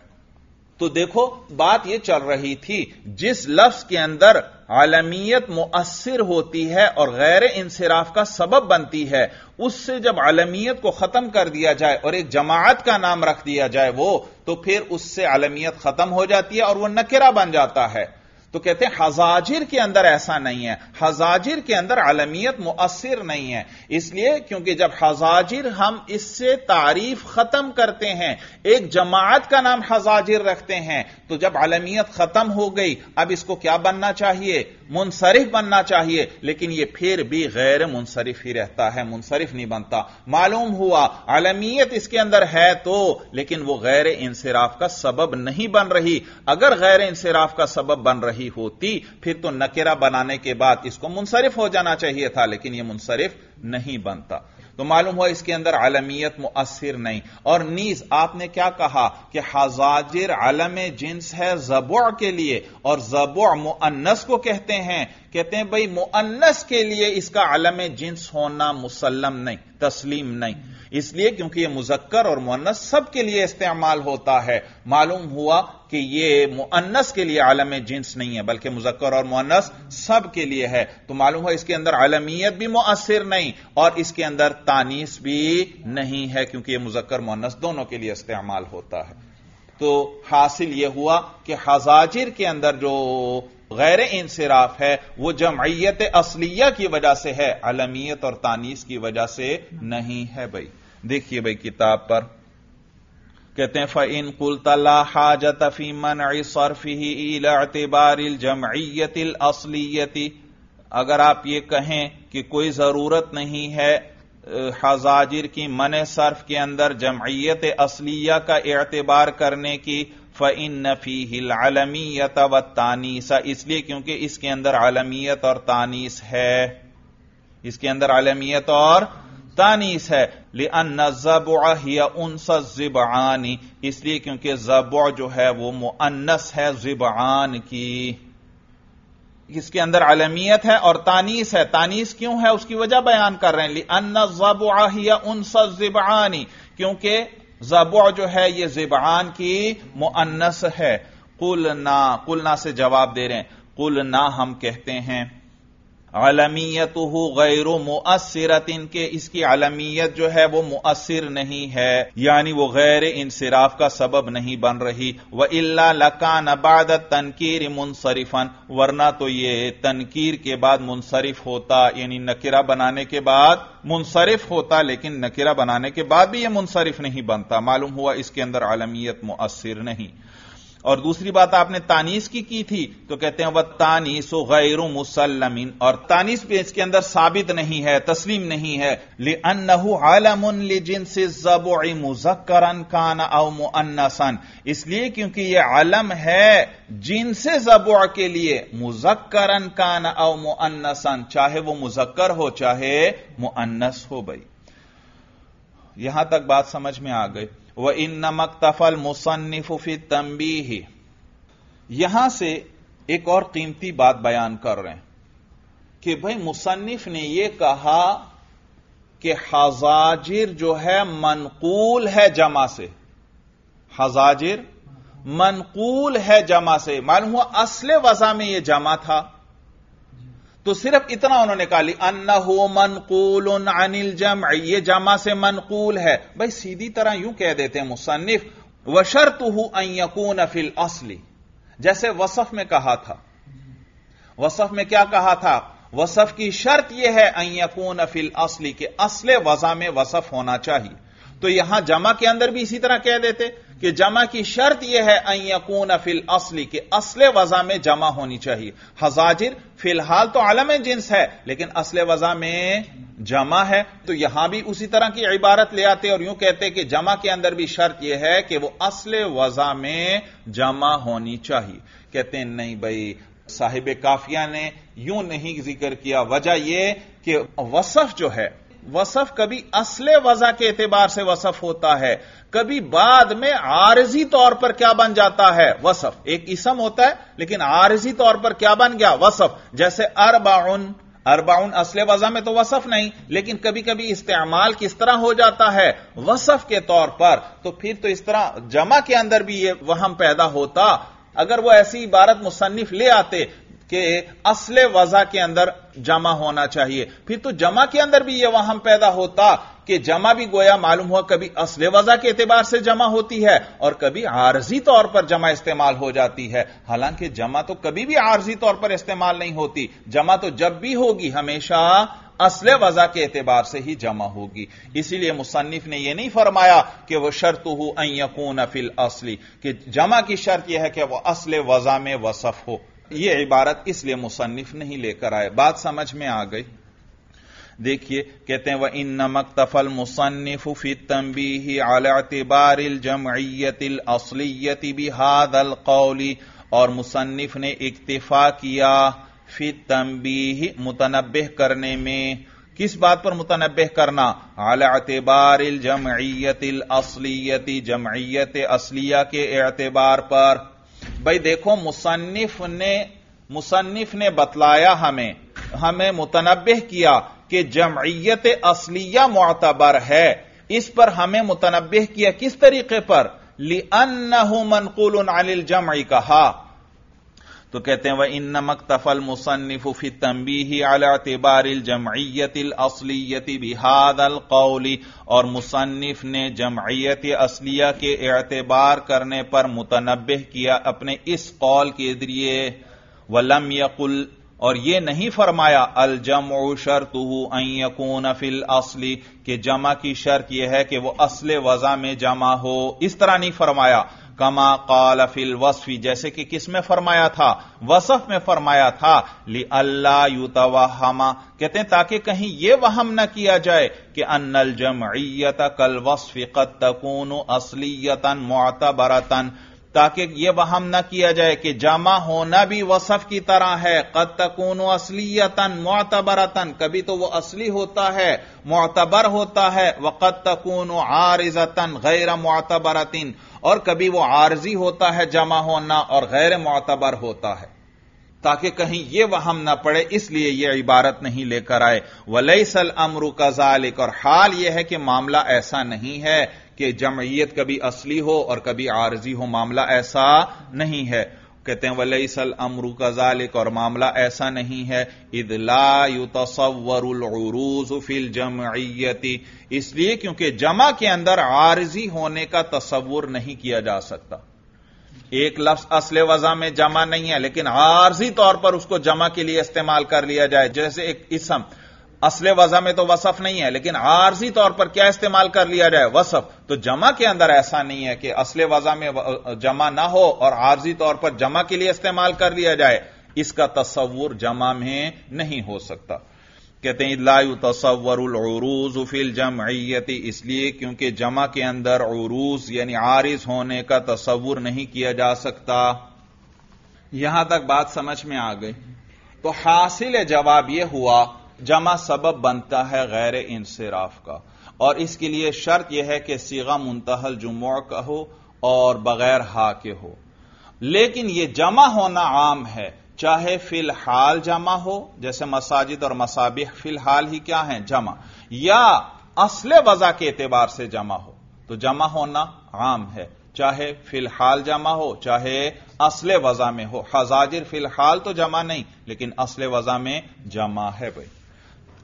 तो देखो, बात यह चल रही थी, जिस लफ्ज के अंदर आलमियत मुअसर होती है और गैर इंसराफ का सबब बनती है, उससे जब आलमियत को खत्म कर दिया जाए और एक जमात का नाम रख दिया जाए वो तो फिर उससे आलमियत खत्म हो जाती है और वह नकेरा बन जाता है। तो कहते हैं, हजाजिर के अंदर ऐसा नहीं है। हजाजिर के अंदर अलमियत मुअसर नहीं है। इसलिए क्योंकि जब हजाजिर हम इससे तारीफ़ खत्म करते हैं, एक जमात का नाम हजाजिर रखते हैं तो जब अलमियत खत्म हो गई, अब इसको क्या बनना चाहिए? मुनसरिफ बनना चाहिए। लेकिन यह फिर भी गैर मुनसरिफ ही रहता है, मुनसरिफ नहीं बनता। मालूम हुआ, अलमियत इसके अंदर है तो लेकिन वह गैर इंसराफ का सबब नहीं बन रही। अगर गैर इंसराफ का सबब बन रही होती, फिर तो नकेरा बनाने के बाद इसको मुनसरिफ हो जाना चाहिए था, लेकिन यह मुनसरिफ नहीं बनता। तो मालूम हुआ इसके अंदर आलमियत मुअसर नहीं। और नीज, आपने क्या कहा कि हजाजिर आलम जिन्स है जबुआ के लिए, और जबुआ मुअन्नस को कहते हैं। कहते हैं, भाई, मुअन्नस के लिए इसका आलम जिन्स होना मुसलम नहीं। तस्लीम नहीं। इसलिए क्योंकि यह मुजक्कर और मुन्नस सबके लिए इस्तेमाल होता है। मालूम हुआ कि यह मुन्नस के लिए आलम जिन्स नहीं है, बल्कि मुजक्कर और मुन्नस सब के लिए है। तो मालूम हुआ इसके अंदर आलमियत भी मुअसर नहीं, और इसके अंदर तानीस भी नहीं है, क्योंकि यह मुजक्कर मुन्नस दोनों के लिए इस्तेमाल होता है। तो हासिल यह हुआ कि हजाजिर के अंदर जो गैर इंसराफ है, वो जमयत असलिया की वजह से है, अलमियत और तानीस की वजह से नहीं है भाई। देखिए भाई किताब पर। कहते हैं फ़िन कुल तला हाजत फ़ी मन सरफी इलाबार जमयतिल असलियती। अगर आप ये कहें कि कोई ज़रूरत नहीं है, हजाजिर की मन सर्फ के अंदर जमयत असलिया का एतबार करने की फ़िन नफी हिल आलमीयत व तानीसा इसलिए क्योंकि इसके अंदर आलमियत और तानीस है। इसके अंदर आलमियत और तानीस है। लिअन जबुआ उनस जिबानी इसलिए क्योंकि जब जो है वो मुअन्नस है जिबान की। इसके अंदर अलमियत है और तानीस है। तानीस क्यों है? उसकी वजह बयान कर रहे हैं। लिअन जबुआ उनस जिबानी क्योंकि जबुआ जो है यह जिबान की मुअन्नस है। कुल ना कुल ना से जवाब दे रहे हैं। कुल ना हम कहते हैं। आलमियत गैर मुअसरत इनके इसकी आलमियत जो है वो मुअसर नहीं है, यानी वो गैर इंसराफ का सबब नहीं बन रही। व इल्ला लकान बाद तनकीर मुनसरिफन, वरना तो ये तनकीर के बाद मुनसरिफ होता, यानी नकिरा बनाने के बाद मुनसरिफ होता, लेकिन नकिरा बनाने के बाद भी यह मुनसरिफ नहीं बनता। मालूम हुआ इसके अंदर आलमियत मुअसर नहीं। और दूसरी बात आपने तानीस की की थी तो कहते हैं वह तानीस गैर मुसलमिन और तानीस भी इसके अंदर साबित नहीं है, तस्लीम नहीं है। ले लिअन्नहु आलमुन लिजिन्स जबुई मुजक्करन कान औ मुअन्नसन। इसलिए क्योंकि यह आलम है, जिनसे जब के लिए मुजक्करन कान औ मुअन्नसन, चाहे वो मुजक्कर हो, चाहे मुअन्नस हो भाई। यहाँ तक बात समझ में आ गई। व इन नमक तफल मुसन्निफी तंबी ही यहाँ से एक और कीमती बात बयान कर रहे हैं कि भाई मुसन्निफ ने यह कहा कि हजाजिर जो है मनकूल है जमा से। हजाजिर मनकूल है जमा से। मालूम हुआ, असले वजा में यह जमा था। तो सिर्फ़ इतना उन्होंने कहा ली अन्ना हो मनकूल अनिल जम ये जमा से मनकूल है। भाई, सीधी तरह यूँ कह देते हैं मुसन्निफ वशर्त यकून फिल असली। जैसे वसफ में कहा था। वसफ में क्या कहा था? वसफ की शर्त यह है अयकून फिल असली, के असले वजा में वसफ होना चाहिए। तो यहाँ जमा के अंदर भी इसी तरह कह देते कि जमा की शर्त यह है अयकून फिल असली, के असले वजा में जमा होनी चाहिए। हजाजिर फ़िलहाल तो आलम जिन्स है, लेकिन असले वजा में जमा है। तो यहाँ भी उसी तरह की इबारत ले आते और यूँ कहते कि जमा के अंदर भी शर्त यह है कि वो असले वजा में जमा होनी चाहिए। कहते हैं, नहीं भाई, साहिब काफिया ने यूँ नहीं ज़िक्र किया। वजह यह कि वसफ जो है, वसफ कभी असले वजा के एतबार से वसफ होता है। कभी बाद में आरजी तौर पर क्या बन जाता है? वसफ। एक इसम होता है, लेकिन आरजी तौर पर क्या बन गया? वसफ। जैसे अरबाउन। अरबाउन असले वजह में तो वसफ नहीं, लेकिन कभी कभी इस्तेमाल किस तरह हो जाता है? वसफ के तौर पर। तो फिर तो इस तरह जमा के अंदर भी यह वहम पैदा होता। अगर वो ऐसी इबारत मुसन्निफ ले आते कि असले वजा के अंदर जमा होना चाहिए। फिर तो जमा के अंदर भी यह वहम पैदा होता कि जमा भी गोया मालूम हुआ कभी असले वजह के एतबार से जमा होती है और कभी आरजी तौर पर जमा इस्तेमाल हो जाती है। हालाँकि जमा तो कभी भी आरजी तौर पर इस्तेमाल नहीं होती। जमा तो जब भी होगी, हमेशा असले वजा के एतबार से ही जमा होगी। इसीलिए मुसन्निफ ने यह नहीं फरमाया कि वह शर्त हो यकून फिल असली, कि जमा की शर्त यह है कि वह असले वजा में वसफ हो। यह इबारत इसलिए मुसन्निफ नहीं लेकर आए। बात समझ में आ गई। देखिए, कहते हैं, वह इन नमक तफल मुसन्निफ फ़ी ही अलबारिल जमयतिल असलियति बिहाद अल कौली। और मुसन्निफ ने इक्तफा किया फ़ी तंबी मुतनबह करने में। किस बात पर मुतनबह करना? अलबारिल जमयतिल असलियति जमयत असलिया के एतबार पर। भाई देखो मुसन्फ ने मुसन्फ ने बतलाया हमें हमें मुतनबह किया कि जमयत असलिया मोतबर है। इस पर हमें मुतनबह किया किस तरीके पर? लिअन मनकुल जमई, कहा। तो कहते हैं वह इन नमक तफल मुसन्निफ फ़ी तंबी ही अलातिबारिल जमयतिल असलियति बिहाद अल कौली और मुसन्निफ ने जमयत असलिया के एतबार करने पर मुतनबह किया अपने इस कौल के ज़रिए। वलम यकुल, और ये नहीं फरमाया, अल जम शर्त यकून फिल असली के जमा की शर्त यह है कि वह असले वजा में जमा हो। इस तरह नहीं फरमाया। कमा काल फिल वसफी, जैसे कि किसमें फरमाया था? वसफ में फरमाया था, ली अल्लाह युतवहमा कहते हैं, ताकि कहीं यह वहम न किया जाए कि अन्नल जमयत कल वसफी कत तकून असलीयतन मुतबरतन ताकि यह वहम न किया जाए कि जमा होना भी वसफ की तरह है। कद तकून असलियतन मोतबरतन कभी तो वह असली होता है मोतबर होता है। वक़द तकून आरिजतन, गैर मोतबरतिन और कभी वो आरजी होता है जमा होना और गैर मोतबर होता है। ताकि कहीं यह वहम ना पड़े, इसलिए यह इबारत नहीं लेकर आए। वलईसल अमरु कजालिक। और हाल यह है कि मामला ऐसा नहीं है कि जमयत कभी असली हो और कभी आरजी हो, मामला ऐसा नहीं है। कहते हैं वलईसल अमरु कजालिक और मामला ऐसा नहीं है। इदला फिल जमयती। इसलिए क्योंकि जमा के अंदर आरजी होने का तस्वुर नहीं किया जा सकता। एक लफ्ज असले वजा में जमा नहीं है, लेकिन आरजी तौर पर उसको जमा के लिए इस्तेमाल कर लिया जाए। जैसे एक इसम असले वजह में तो वसफ नहीं है, लेकिन आरजी तौर पर क्या इस्तेमाल कर लिया जाए वसफ? तो जमा के अंदर ऐसा नहीं है कि असले वजह में जमा ना हो और आरजी तौर पर जमा के लिए इस्तेमाल कर लिया जाए। इसका तस्वुर जमा में नहीं हो सकता। कहते हैं लायु तस्वरुलूरूज फिल जमयती इसलिए क्योंकि जमा के अंदर उरूज, यानी आरिज होने का तस्वुर नहीं किया जा सकता। यहाँ तक बात समझ में आ गई। तो हासिल जवाब यह हुआ जमा सबब बनता है गैर इंसराफ का। और इसके लिए शर्त यह है कि सीगा मुंतहल जुमो का हो और बगैर हा के हो। लेकिन यह जमा होना आम है, चाहे फ़िलहाल जमा हो, जैसे मसाजिद और मसाबिह फ़िलहाल ही क्या है? जमा। या असले वजा के एतबार से जमा हो। तो जमा होना आम है, चाहे फ़िलहाल जमा हो, चाहे असले वजा में हो। हजाजिर फ़िलहाल तो जमा नहीं, लेकिन असले वजा में जमा है भाई।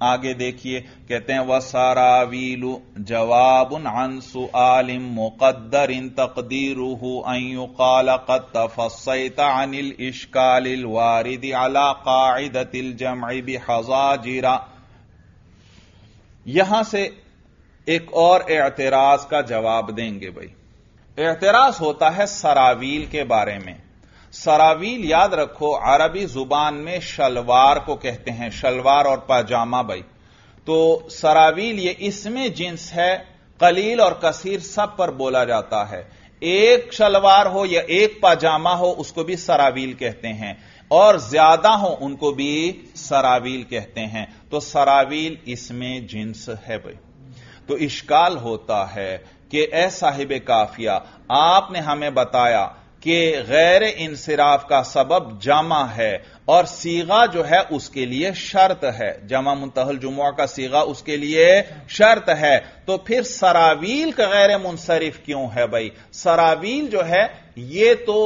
आगे देखिए, कहते हैं वह सरावीलु जवाब अनसु आलिम मुकद्दर इन तकदीरूहु अयुकाल अनिल इश्कालिल वारिद अला काइदतिल जमई बिहजाजिरा. यहाँ से एक और एतराज़ का जवाब देंगे भाई। एतराज़ होता है सरावील के बारे में। सरावील याद रखो, अरबी ज़ुबान में शलवार को कहते हैं, शलवार और पाजामा भाई। तो सरावील ये इसमें जिन्स है, कलील और कसीर सब पर बोला जाता है। एक शलवार हो या एक पाजामा हो, उसको भी सरावील कहते हैं। और ज़्यादा हो, उनको भी सरावील कहते हैं। तो सरावील इसमें जिन्स है भाई। तो इश्काल होता है कि, ए साहिब काफिया, आपने हमें बताया कि गैर इंसराफ का सबब जमा है और सीगा जो है उसके लिए शर्त है। जमा मुंतहल जुमुआ का सीगा उसके लिए शर्त है। तो फिर सरावील का गैर मुनसरिफ क्यों है भाई? सरावील जो है, ये तो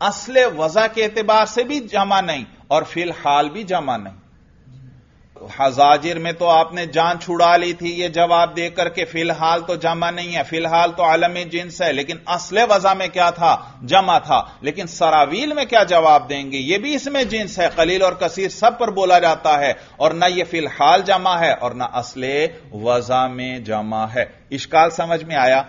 असले वजह के एतबार से भी जमा नहीं और फ़िलहाल भी जमा नहीं। हजाजिर में तो आपने जान छुड़ा ली थी, ये जवाब देकर के फ़िलहाल तो जमा नहीं है। फ़िलहाल तो आलम जिन्स है, लेकिन असले वजा में क्या था? जमा था। लेकिन सरावील में क्या जवाब देंगे? ये भी इसमें जिन्स है। कलील और कसीर सब पर बोला जाता है, और ना ये फ़िलहाल जमा है, और ना असले वजा में जमा है। इश्काल समझ में आया?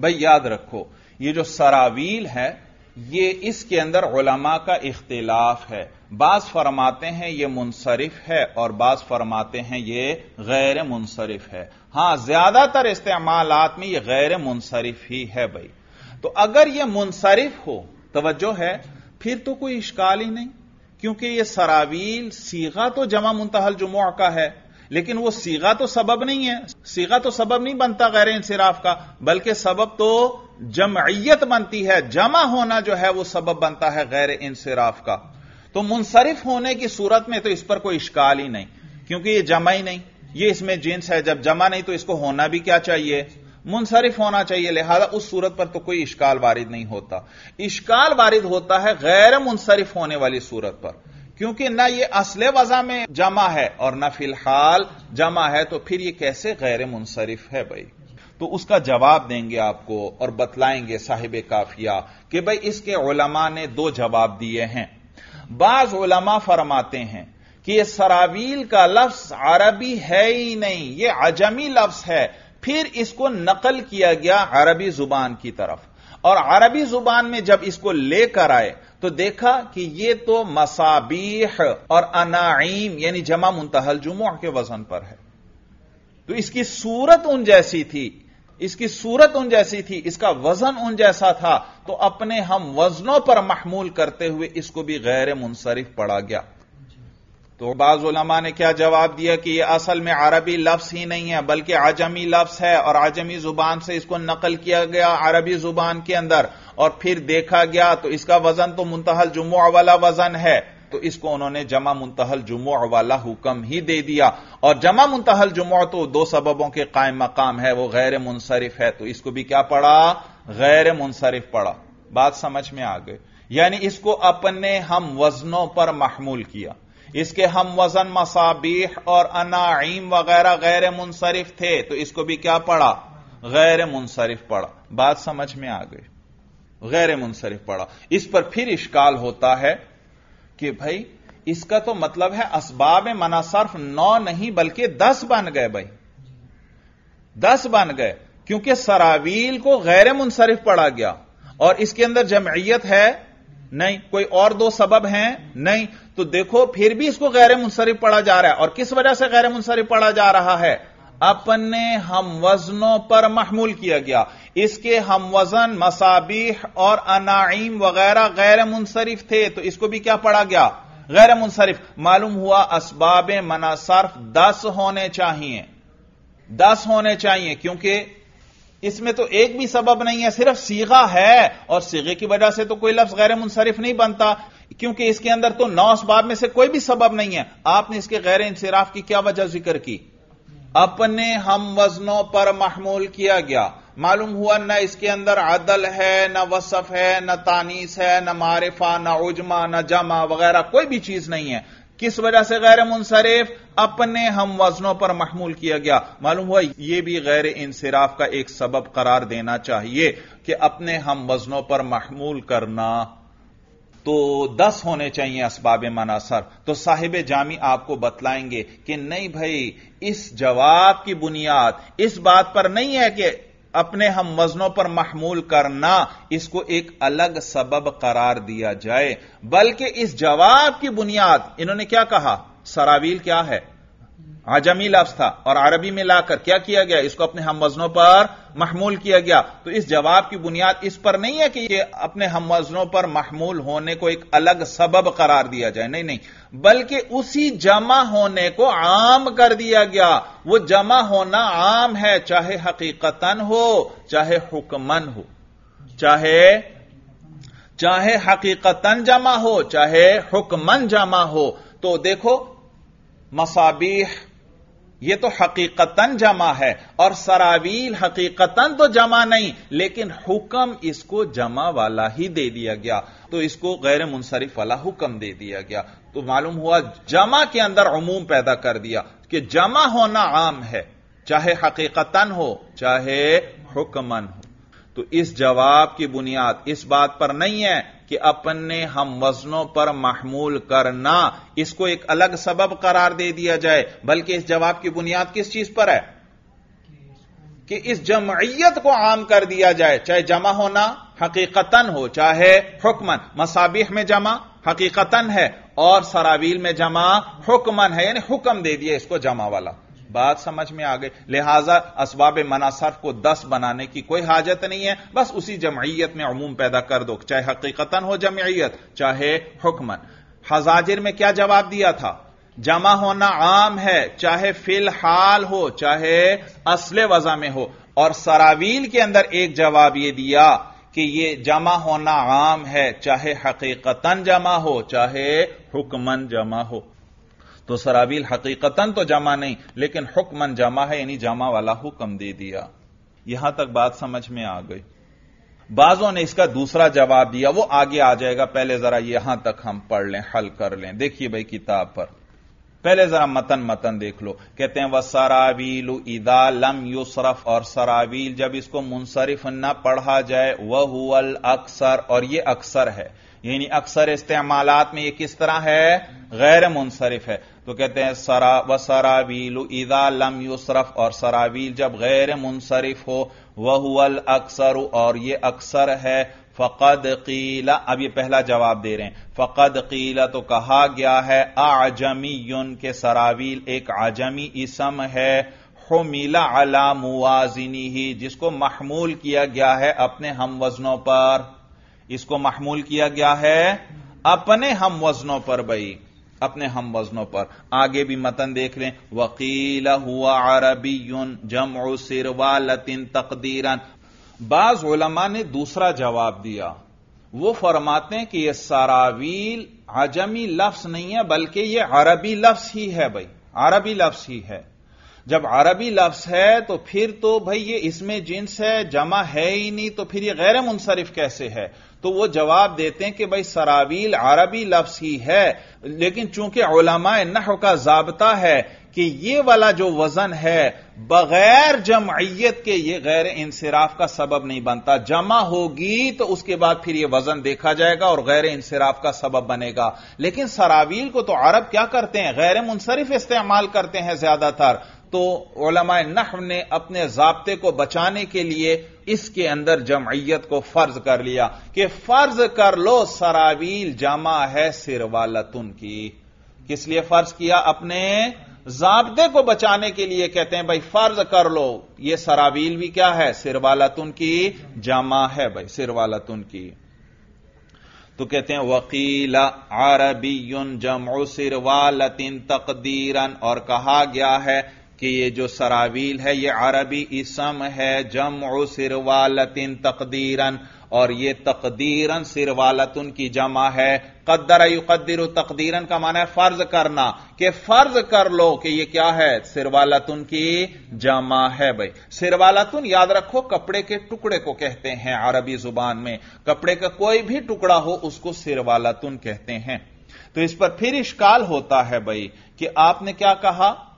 भाई, याद रखो, ये जो सरावील है, ये इसके अंदर उलमा का इख्तिलाफ है। बाज फरमाते हैं ये मुनसरिफ है और बाज फरमाते हैं ये गैर मुनसरिफ है। हाँ, ज़्यादातर इस्तेमालात में ये गैर मुनसरिफ ही है भाई। तो अगर ये मुनसरिफ हो, तवज्जो है, फिर तो कोई इश्काल ही नहीं, क्योंकि ये सरावील, सीगा तो जमा मुंतहल जुमुआ का है, लेकिन वो सीगा तो सबब नहीं है। सीगा तो सबब नहीं बनता गैर इंसराफ का, बल्कि सबब तो जमयत बनती है, जमा होना जो है वो सबब बनता है गैर इंसराफ का। तो मुनसरिफ होने की सूरत में तो इस पर कोई इश्काल ही नहीं, क्योंकि ये जमा ही नहीं। ये इसमें जिन्स है, जब जमा नहीं तो इसको होना भी क्या चाहिए? मुनसरिफ होना चाहिए, लिहाजा उस सूरत पर तो कोई इश्काल वारिद नहीं होता। इश्काल वारिद होता है गैर मुनसरिफ होने वाली सूरत पर, क्योंकि ना ये असले वजह में जमा है और ना फ़िलहाल जमा है तो फिर ये कैसे गैर मुनसरिफ है भाई? तो उसका जवाब देंगे आपको और बतलाएँगे साहिब काफिया कि भाई इसके ओलमा ने दो जवाब दिए हैं। बाज ओलमा फरमाते हैं कि यह सरावील का लफ्ज अरबी है ही नहीं यह अजमी लफ्ज है। फिर इसको नकल किया गया अरबी ज़ुबान की तरफ़। और अरबी ज़ुबान में जब इसको लेकर आए तो देखा कि यह तो मसाबीह और अनाईम, यानी जमा मुंतहल जुमुआ के वज़न पर है। तो इसकी सूरत उन जैसी थी इसकी सूरत उन जैसी थी, इसका वज़न उन जैसा था तो अपने हम वजनों पर महमूल करते हुए इसको भी गैर मुनसरिफ पड़ा गया। तो बाज उलमा ने क्या जवाब दिया कि यह असल में अरबी लफ्स ही नहीं है, बल्कि आजमी लफ्स है, और आजमी ज़ुबान से इसको नकल किया गया अरबी ज़ुबान के अंदर, और फिर देखा गया तो इसका वज़न तो मुंतहल जुमुआ वाला वज़न है। तो इसको उन्होंने जमा मुंतहल जुमुआ वाला हुक्म ही दे दिया। और जमा मुंतहल जुमो तो दो सबबों के कायम मकाम है, वो गैर मुनसरिफ है। तो इसको भी क्या पढ़ा? गैर मुनसरिफ पढ़ा। बात समझ में आ गई। यानी इसको अपने हम वजनों पर महमूल किया। इसके हम वज़न मसाबीह और अनाइम वगैरह गैर मुनसरिफ थे तो इसको भी क्या पढ़ा? गैर मुनसरिफ पढ़ा। बात समझ में आ गई। गैर मुनसरिफ पढ़ा। इस पर फिर इश्काल होता है। कि भाई, इसका तो मतलब है असबाब मनासरफ नौ नहीं, बल्कि दस बन गए भाई। दस बन गए, क्योंकि सरावील को गैर मुनसरिफ पड़ा गया। और इसके अंदर जमयत है? नहीं। कोई और दो सबब हैं? नहीं। तो देखो, फिर भी इसको गैर मुनसरिफ पढ़ा जा रहा है। और किस वजह से गैर मुनसरिफ पढ़ा जा रहा है? अपने हम वजनों पर महमूल किया गया। इसके हम वज़न मसाबीह और अनाइम वगैरह गैर मुनसरिफ थे तो इसको भी क्या पढ़ा गया? गैर मुनसरिफ। मालूम हुआ असबाब मनासरफ दस होने चाहिए। दस होने चाहिए, क्योंकि इसमें तो एक भी सबब नहीं है, सिर्फ़ सीगा है, और सीगे की वजह से तो कोई लफ्ज गैर मुनसरिफ नहीं बनता, क्योंकि इसके अंदर तो नौ असबाब में से कोई भी सबब नहीं है। आपने इसके गैर इंसराफ की क्या वजह ज़िक्र की? अपने हम वजनों पर महमूल किया गया। मालूम हुआ न इसके अंदर अदल है, न वसफ है, न तानीस है, न मारिफा, न उजमा, न जमा वगैरह कोई भी चीज़ नहीं है। किस वजह से गैर मुनसरिफ? अपने हम वजनों पर महमूल किया गया। मालूम हुआ यह भी गैर इंसराफ का एक सबब करार देना चाहिए कि अपने हम वजनों पर महमूल करना तो दस होने चाहिए इसबाब मनासर। तो साहिब जामी आपको बतलाएँगे कि नहीं भाई, इस जवाब की बुनियाद, इस बात पर नहीं है कि अपने हम वजनों पर महमूल करना, इसको एक अलग सबब करार दिया जाए। बल्कि इस जवाब की बुनियाद, इन्होंने क्या कहा? सरावील क्या है? आजमी लफ्ज था और अरबी में लाकर क्या किया गया? इसको अपने हम वजनों पर महमूल किया गया। तो इस जवाब की बुनियाद इस पर नहीं है कि ये अपने हम वजनों पर महमूल होने को एक अलग सबब करार दिया जाए। नहीं नहीं। बल्कि उसी जमा होने को आम कर दिया गया। वो जमा होना आम है, चाहे हकीकतन हो, चाहे हुक्मन हो। चाहे चाहे हकीकतन जमा हो, चाहे हुक्मन जमा हो। तो देखो मसाबीह, ये तो हकीकतन जमा है, और सरावील हकीकतन तो जमा नहीं, लेकिन हुक्म इसको जमा वाला ही दे दिया गया। तो इसको गैर मुनसरिफ वाला हुक्म दे दिया गया। तो मालूम हुआ जमा के अंदर अमूम पैदा कर दिया कि जमा होना आम है, चाहे हकीकतन हो, चाहे हुक्मन हो। तो इस जवाब की बुनियाद इस बात पर नहीं है कि अपने हम वजनों पर महमूल करना, इसको एक अलग सबब करार दे दिया जाए, बल्कि इस जवाब की बुनियाद किस चीज़ पर है? कि इस जमयत को आम कर दिया जाए, चाहे जमा होना हकीकतन हो, चाहे हुक्मन। मसाबिह में जमा हकीकतन है, और सरावील में जमा हुक्मन है, यानी हुक्म दे दिया इसको जमा वाला। बात समझ में आ गई। लिहाजा असबाब मनासरफ को दस बनाने की कोई हाजत नहीं है। बस उसी जमयत में अमूम पैदा कर दो, चाहे हकीकतन हो जमयत चाहे हुक्मन। हजाजिर में क्या जवाब दिया था? जमा होना आम है, चाहे फ़िलहाल हो, चाहे असले वजा में हो। और सरावील के अंदर एक जवाब यह दिया कि यह जमा होना आम है, चाहे हकीकतन जमा हो, चाहे हुक्मन जमा हो। तो सराबील हकीकतन तो जमा नहीं, लेकिन हुक्मन जमा है, यानी जमा वाला हुक्म दे दिया। यहाँ तक बात समझ में आ गई। बाजों ने इसका दूसरा जवाब दिया, वो आगे आ जाएगा, पहले जरा यहाँ तक हम पढ़ लें, हल कर लें। देखिए भाई किताब पर। पहले जरा मतन मतन देख लो। कहते हैं वह सरावील ईदा लम यूसरफ, और सरावील जब इसको मुनसरिफ न पढ़ा जाए वह हुअल अक्सर, और यह अक्सर है। यानी अक्सर इस्तेमालात में ये किस तरह है? गैर मुनसरिफ है। तो कहते हैं, सरा व सरावील इदा लम यूसरफ, और सरावील जब गैर मुनसरिफ हो वह अक्सर, और ये अक्सर है फ़कद कीला, अब ये पहला जवाब दे रहे हैं। फ़कद कीला तो कहा गया है आजमी युन के सरावील, एक आजमी इसम है, हुमिला अला मुआजिनी ही जिसको महमूल किया गया है अपने हम वजनों पर। इसको महमूल किया गया है अपने हम वजनों पर, भाई, अपने हम वजनों पर। आगे भी मतन देख लें, वकील हुआ अरबी जम सिरवा लतिन तकदीरन। बाज उलमा ने दूसरा जवाब दिया। वो फरमाते हैं कि यह सरावील आजमी लफ्स नहीं है, बल्कि यह अरबी लफ्स ही है भाई। अरबी लफ्स ही है। जब अरबी लफ्स है तो फिर तो भाई ये इसमें जिन्स है, जमा है ही नहीं तो फिर ये गैर मुनसरिफ कैसे है? तो वो जवाब देते हैं कि भाई सरावील अरबी लफ्स ही है। लेकिन चूँकि ओलमाए नह का जबता है कि ये वाला जो वज़न है, बगैर जमयत के ये गैर इंसराफ का सबब नहीं बनता। जमा होगी तो उसके बाद फिर यह वज़न देखा जाएगा और गैर इंसराफ का सबब बनेगा। लेकिन सरावील को तो अरब क्या करते हैं? गैर मुनसरिफ इस्तेमाल करते हैं ज़्यादातर। तो ओलमा नहव ने अपने जबते को बचाने के लिए इसके अंदर जमयत को फ़र्ज़ कर लिया कि फ़र्ज़ कर लो, सरावील जमा है सिरवालतुन की। किस लिए फ़र्ज़ किया? अपने जाबते को बचाने के लिए कहते हैं, भाई, फ़र्ज़ कर लो। ये सरावील भी क्या है? सिर सिरवालतुन की जमा है, भाई सिर सिरवालतुन की। तो कहते हैं, वकील अरबी जमो सिरवालतिन तकदीरन। और कहा गया है कि ये जो सरावील है, ये अरबी इसम है जम सिरवालतिन तकदीरन। और ये तकदीरन सिरवालतुन की जमा है। कद्दर युकद्दिर तकदीरन का माना है फ़र्ज़ करना, कि फ़र्ज़ कर लो कि ये क्या है? सिरवालतुन की जमा है भाई। सिरवालतुन याद रखो, कपड़े के टुकड़े को कहते हैं अरबी ज़ुबान में। कपड़े का कोई भी टुकड़ा हो, उसको सिरवालतुन कहते हैं। तो इस पर फिर इश्काल होता है भाई, कि आपने क्या कहा?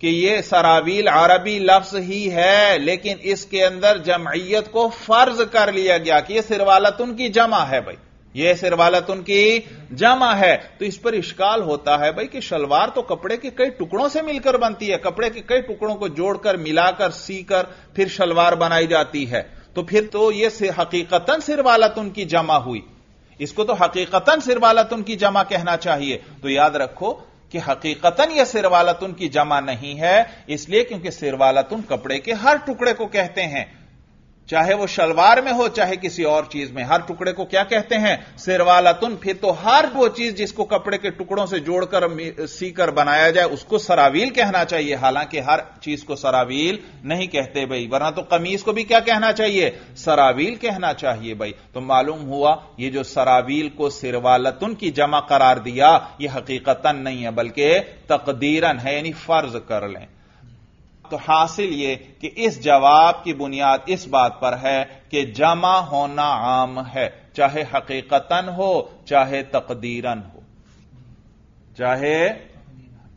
कि ये सरावील अरबी लफ्ज ही है, लेकिन इसके अंदर जमयत को फ़र्ज़ कर लिया गया कि यह सिरवालत उनकी जमा है भाई। यह सिरवालत उनकी जमा है। तो इस पर इश्काल होता है भाई कि शलवार तो कपड़े के कई टुकड़ों से मिलकर बनती है। कपड़े के कई टुकड़ों को जोड़कर, मिलाकर, सीकर, फिर शलवार बनाई जाती है। तो फिर तो यह हकीकतन सिरवालतुन उनकी जमा हुई। इसको तो हकीकतन सिरवालतुन उनकी जमा कहना चाहिए। तो याद रखो कि हकीकतन यह सिरवालतुन की जमा नहीं है, इसलिए क्योंकि सिरवालतुन कपड़े के हर टुकड़े को कहते हैं। चाहे वो शलवार में हो, चाहे किसी और चीज़ में। हर टुकड़े को क्या कहते हैं? सिरवालतुन फिर तो हर वो चीज़ जिसको कपड़े के टुकड़ों से जोड़कर सीकर बनाया जाए, उसको सरावील कहना चाहिए। हालाँकि हर चीज़ को सरावील नहीं कहते भाई, वरना तो कमीज को भी क्या कहना चाहिए? सरावील कहना चाहिए भाई। तो मालूम हुआ, ये जो सरावील को सिरवालतुन की जमा करार दिया यह हकीकतन नहीं है, बल्कि तकदीरन है, यानी फ़र्ज़ कर लें। तो हासिल ये कि इस जवाब की बुनियाद इस बात पर है कि जमा होना आम है, चाहे हकीकतन हो, चाहे तकदीरन हो। चाहे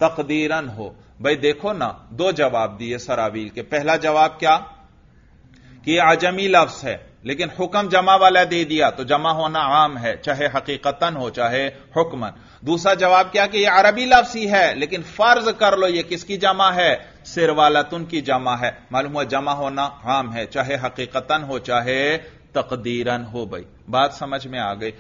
तकदीरन हो। भाई देखो ना, दो जवाब दिए सरावील के। पहला जवाब क्या? कि आजमी लफ्ज है। लेकिन हुक्म जमा वाला दे दिया तो जमा होना आम है, चाहे हकीकतन हो, चाहे हुक्मन। दूसरा जवाब क्या कि यह अरबी लफ्ज ही है, लेकिन फ़र्ज़ कर लो ये किसकी जमा है? सिरवालतुन की जमा है। मालूम हुआ जमा होना आम है, चाहे हकीकतन हो, चाहे तकदीरन हो भाई। बात समझ में आ गई।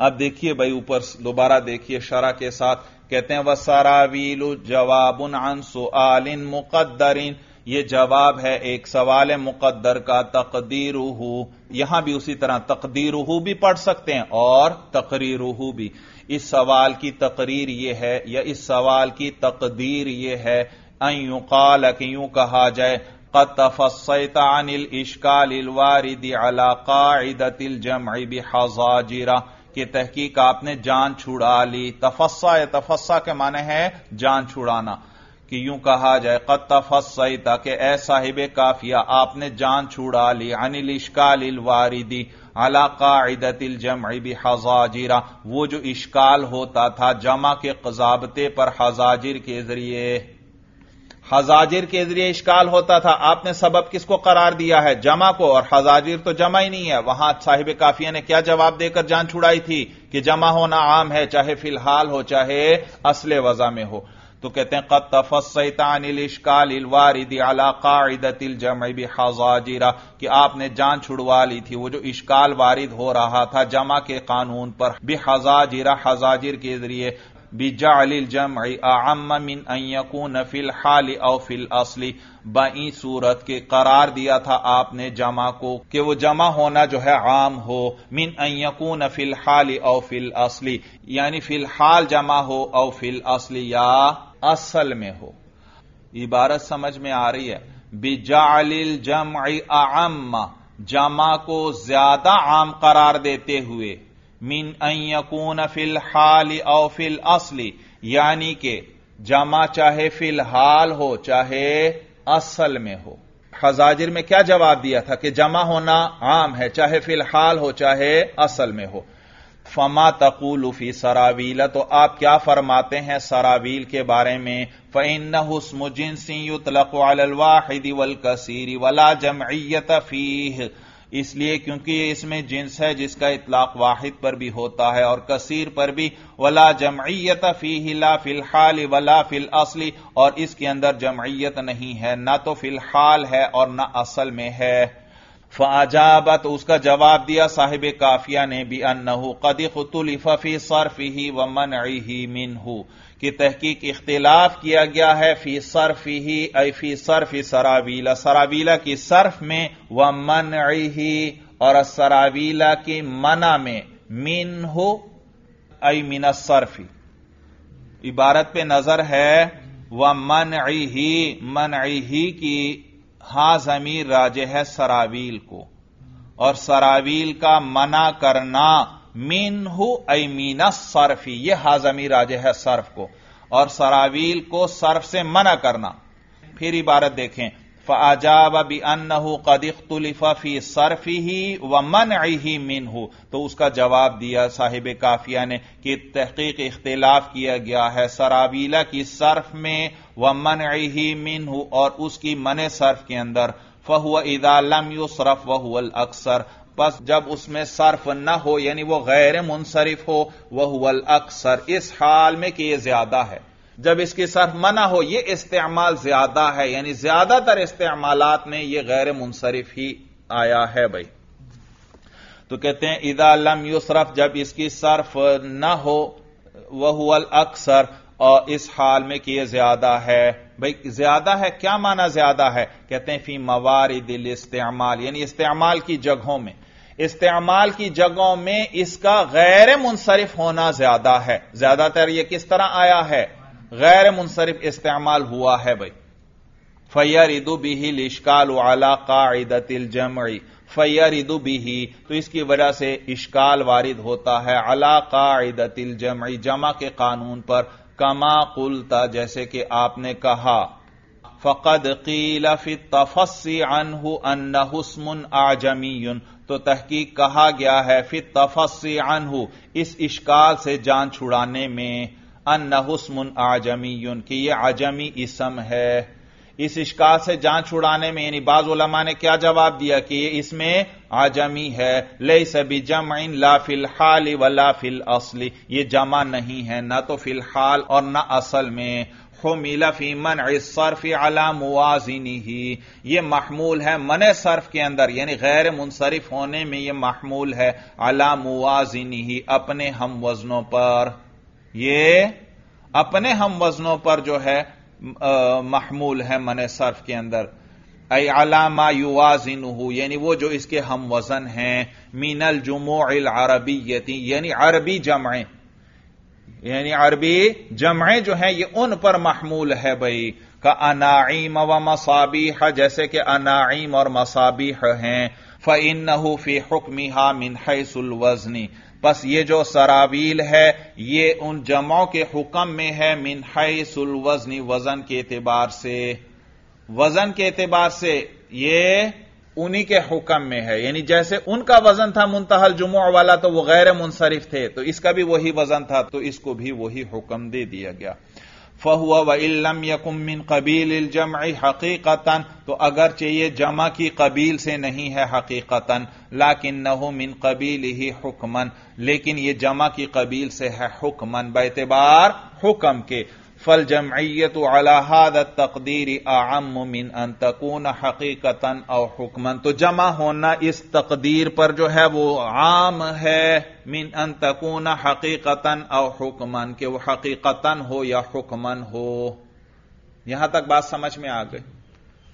अब देखिए भाई, ऊपर दोबारा देखिए शरा के साथ। कहते हैं वह सरावीलु जवाबुन अनसो आलिन मुकदरिन ये जवाब है एक सवाल मुकद्दर का, तकदीरूहू। यहाँ भी उसी तरह, तकदीरूहू भी पढ़ सकते हैं और तकरीरूहू भी। इस सवाल की तकरीर यह है, या इस सवाल की तकदीर यह है अयुकाल कि यूँ कहा जाए कतफ़सैतानिल इश्काल वारिद अला काइदतिल जमई की तहकीक आपने जान छुड़ा ली। तफस्सा, या तफस्सा के माने हैं जान छुड़ाना। कि यूँ कहा जाए कतफसई ताकि ए साहिब काफिया, आपने जान छुड़ा ली, अनिल इश्काल वारिदी, अला काइदतिल जमई भी हजाजिरा। वो जो इश्काल होता था, जमा के कजाबते पर हजाजिर के ज़रिए। हजाजिर के ज़रिए इश्काल होता था। आपने सबब किसको करार दिया है? जमा को। और हजाजिर तो जमा ही नहीं है। वहाँ साहिब काफिया ने क्या जवाब देकर जान छुड़ाई थी? कि जमा होना आम है, चाहे फ़िलहाल हो, चाहे असले वजा में हो। तो कहते हैं कत वारिदी अला काइदतिल जमई भी हजाजिरा कि आपने जान छुड़वा ली थी, वो जो इश्काल वारिद हो रहा था जमा के कानून पर भी हजाजिरा, हजाजिर के ज़रिए बिजालिल जमई आम मिन अयकून फिल हाल फिल असली बई सूरत के करार दिया था आपने जमा को, कि वो जमा होना जो है आम हो, मिन अयकून फिल हाल औ फिल असली, यानी फ़िलहाल जमा हो औ फिल असली या असल में हो। इबारत समझ में आ रही है। बिजालिल जमई आम जमा को ज़्यादा आम करार देते हुए, मिन अयकून फिल हाल औ फिल असली, यानी के जमा चाहे फ़िलहाल हो, चाहे असल में हो। हजाजिर में क्या जवाब दिया था कि जमा होना आम है, चाहे फ़िलहाल हो, चाहे असल में हो। फमा तकूल फ़ी सरावील तो आप क्या फरमाते हैं सरावील के बारे में? फ़ैन हुस्म जिनसी युतलक वाहिद वल कसीरी वला जमयत फीह। इसलिए क्योंकि इसमें जिन्स है, जिसका इतलाक वाहिद पर भी होता है, और कसीर पर भी। वला जमयत फ़ी हिला फ़िलहाल वला फिल असली, और इसके अंदर जमयत नहीं है। ना तो फ़िलहाल है और ना असल में है। फाजाबत तो उसका जवाब दिया, साहिब काफिया ने भी अनहू कदी खुतुलफी सर्फ ही व मन ही मिन की तहकीक इख्तिलाफ किया गया है, फ़ी सर्फ ही फ़ी सर्फ सरावीला सरावीला की सर्फ में, व मन ही और सरावीला की मना में मिन हो ऐ मिन सर्फी। इबारत पे नज़र है, व मन ही मन ही की हाँ जमीर राजे है सरावील को। और सरावील का मना करना मीन हु मीना सर्फी यह हाजमी राजे है सर्फ को। और सरावील को सर्फ से मना करना। फिर इबारत देखें फ़ाजाब बी अन्नहु कदिख्तुलिफा सरफी ही व मन ही मिन हो तो उसका जवाब दिया साहिब काफिया ने कि तहकीक इख्तिलाफ किया गया है सरावीला की सर्फ में व मन ही मिन हो और उसकी मन सर्फ के अंदर। फहुआ इदा लम युसरफ वहुअल अक्सर। बस जब उसमें सर्फ न हो, यानी वो गैर मुनसरिफ हो वह अक्सर। इस हाल में कि यह ज़्यादा है। जब इसकी सर्फ मना हो यह इस्तेमाल ज़्यादा है, यानी ज़्यादातर इस्तेमालात में यह गैर मुनसरिफ ही आया है भाई। तो कहते हैं, इदा लम युसरफ, जब इसकी सर्फ न हो वह अक्सर, और इस हाल में कि यह ज़्यादा है, भाई, ज़्यादा है, क्या माना ज़्यादा है? कहते हैं, फ़ी मवार दिल इस्तेमाल, यानी इस्तेमाल की जगहों में। इस्तेमाल की जगहों में इसका गैर मुनसरिफ होना ज़्यादा है। ज़्यादातर यह किस तरह आया है? गैर मुनसरिफ इस्तेमाल हुआ है भाई। फैयर इदु बिही लिशकाल वाला कादतिल जमई। फैयर इदु बिही तो इसकी वजह से इश्काल वारिद होता है अला कादतिल जमई, जमा के कानून पर, कमा कुलता, जैसे कि आपने कहा। फ़कद कील फि तफसी अनहु अन्न हुस्मुन आजमीयुन तो तहकीक कहा गया है, फि तफसी अनहु, इस इश्काल से जान छुड़ाने में अन्न हुस्मुन आजमीयुन, कि यह आजमी इसम है। इस इश्काल से जान छुड़ाने में, यानी बाज उलमा ने क्या जवाब दिया कि ये इसमें आजमी है। ले सभी ज़मीन ला फ़िलहाल व ला फिल असली। ये जमा नहीं है, ना तो फ़िलहाल और ना असल में। मिला फीमन सर्फ अला मुआजिनी ही ये महमूल है मन सर्फ के अंदर, यानी गैर मुनसरिफ होने में यह महमूल है। अला मुआजिनी ही अपने हम वजनों पर। ये अपने हम वजनों पर जो है महमूल है मन सर्फ के अंदर। अय अलामा युवाजिन हो यानी वो जो इसके हम वज़न हैं, मीनल जुमो अल अरबी यती यानी अरबी जमाएँ। यानी अरबी जमे जो है, ये उन पर महमूल है भाई। का अनाइम व मसाबीह, जैसे कि अनाईम और मसाबीह हैं। फ़िन फ़ी हुक्मिहा मिन हैसुल वजनी। बस ये जो सरावील है, ये उन जमाओं के हुक्म में है मिनहई सुलवजनी वजनी के एतबार से। वज़न के एतबार से ये उन्हीं के हुक्म में है। यानी जैसे उनका वज़न था मुंतहल जुमो वाला तो वह गैर मुनसरिफ थे तो इसका भी वही वज़न था तो इसको भी वही हुक्म दे दिया गया। फहुआ व इलम यकुम मिन कबील इलजम हकीकतन तो अगर चाहिए जमा की कबील से नहीं है हकीकता लाकिन नहु मिन कबील ही हुक्मन लेकिन ये जमा की कबील से है हुक्मन बैतबार हुक्म के फल जमयत अलाहाद तकदीर आम मिन अन तकून हकीकतन और हुक्मन तो जमा होना इस तकदीर पर जो है वो आम है मिन अन तकून हकीकतन और हुक्मन के वो हकीकतन हो या हुक्मन हो यहाँ तक बात समझ में आ गई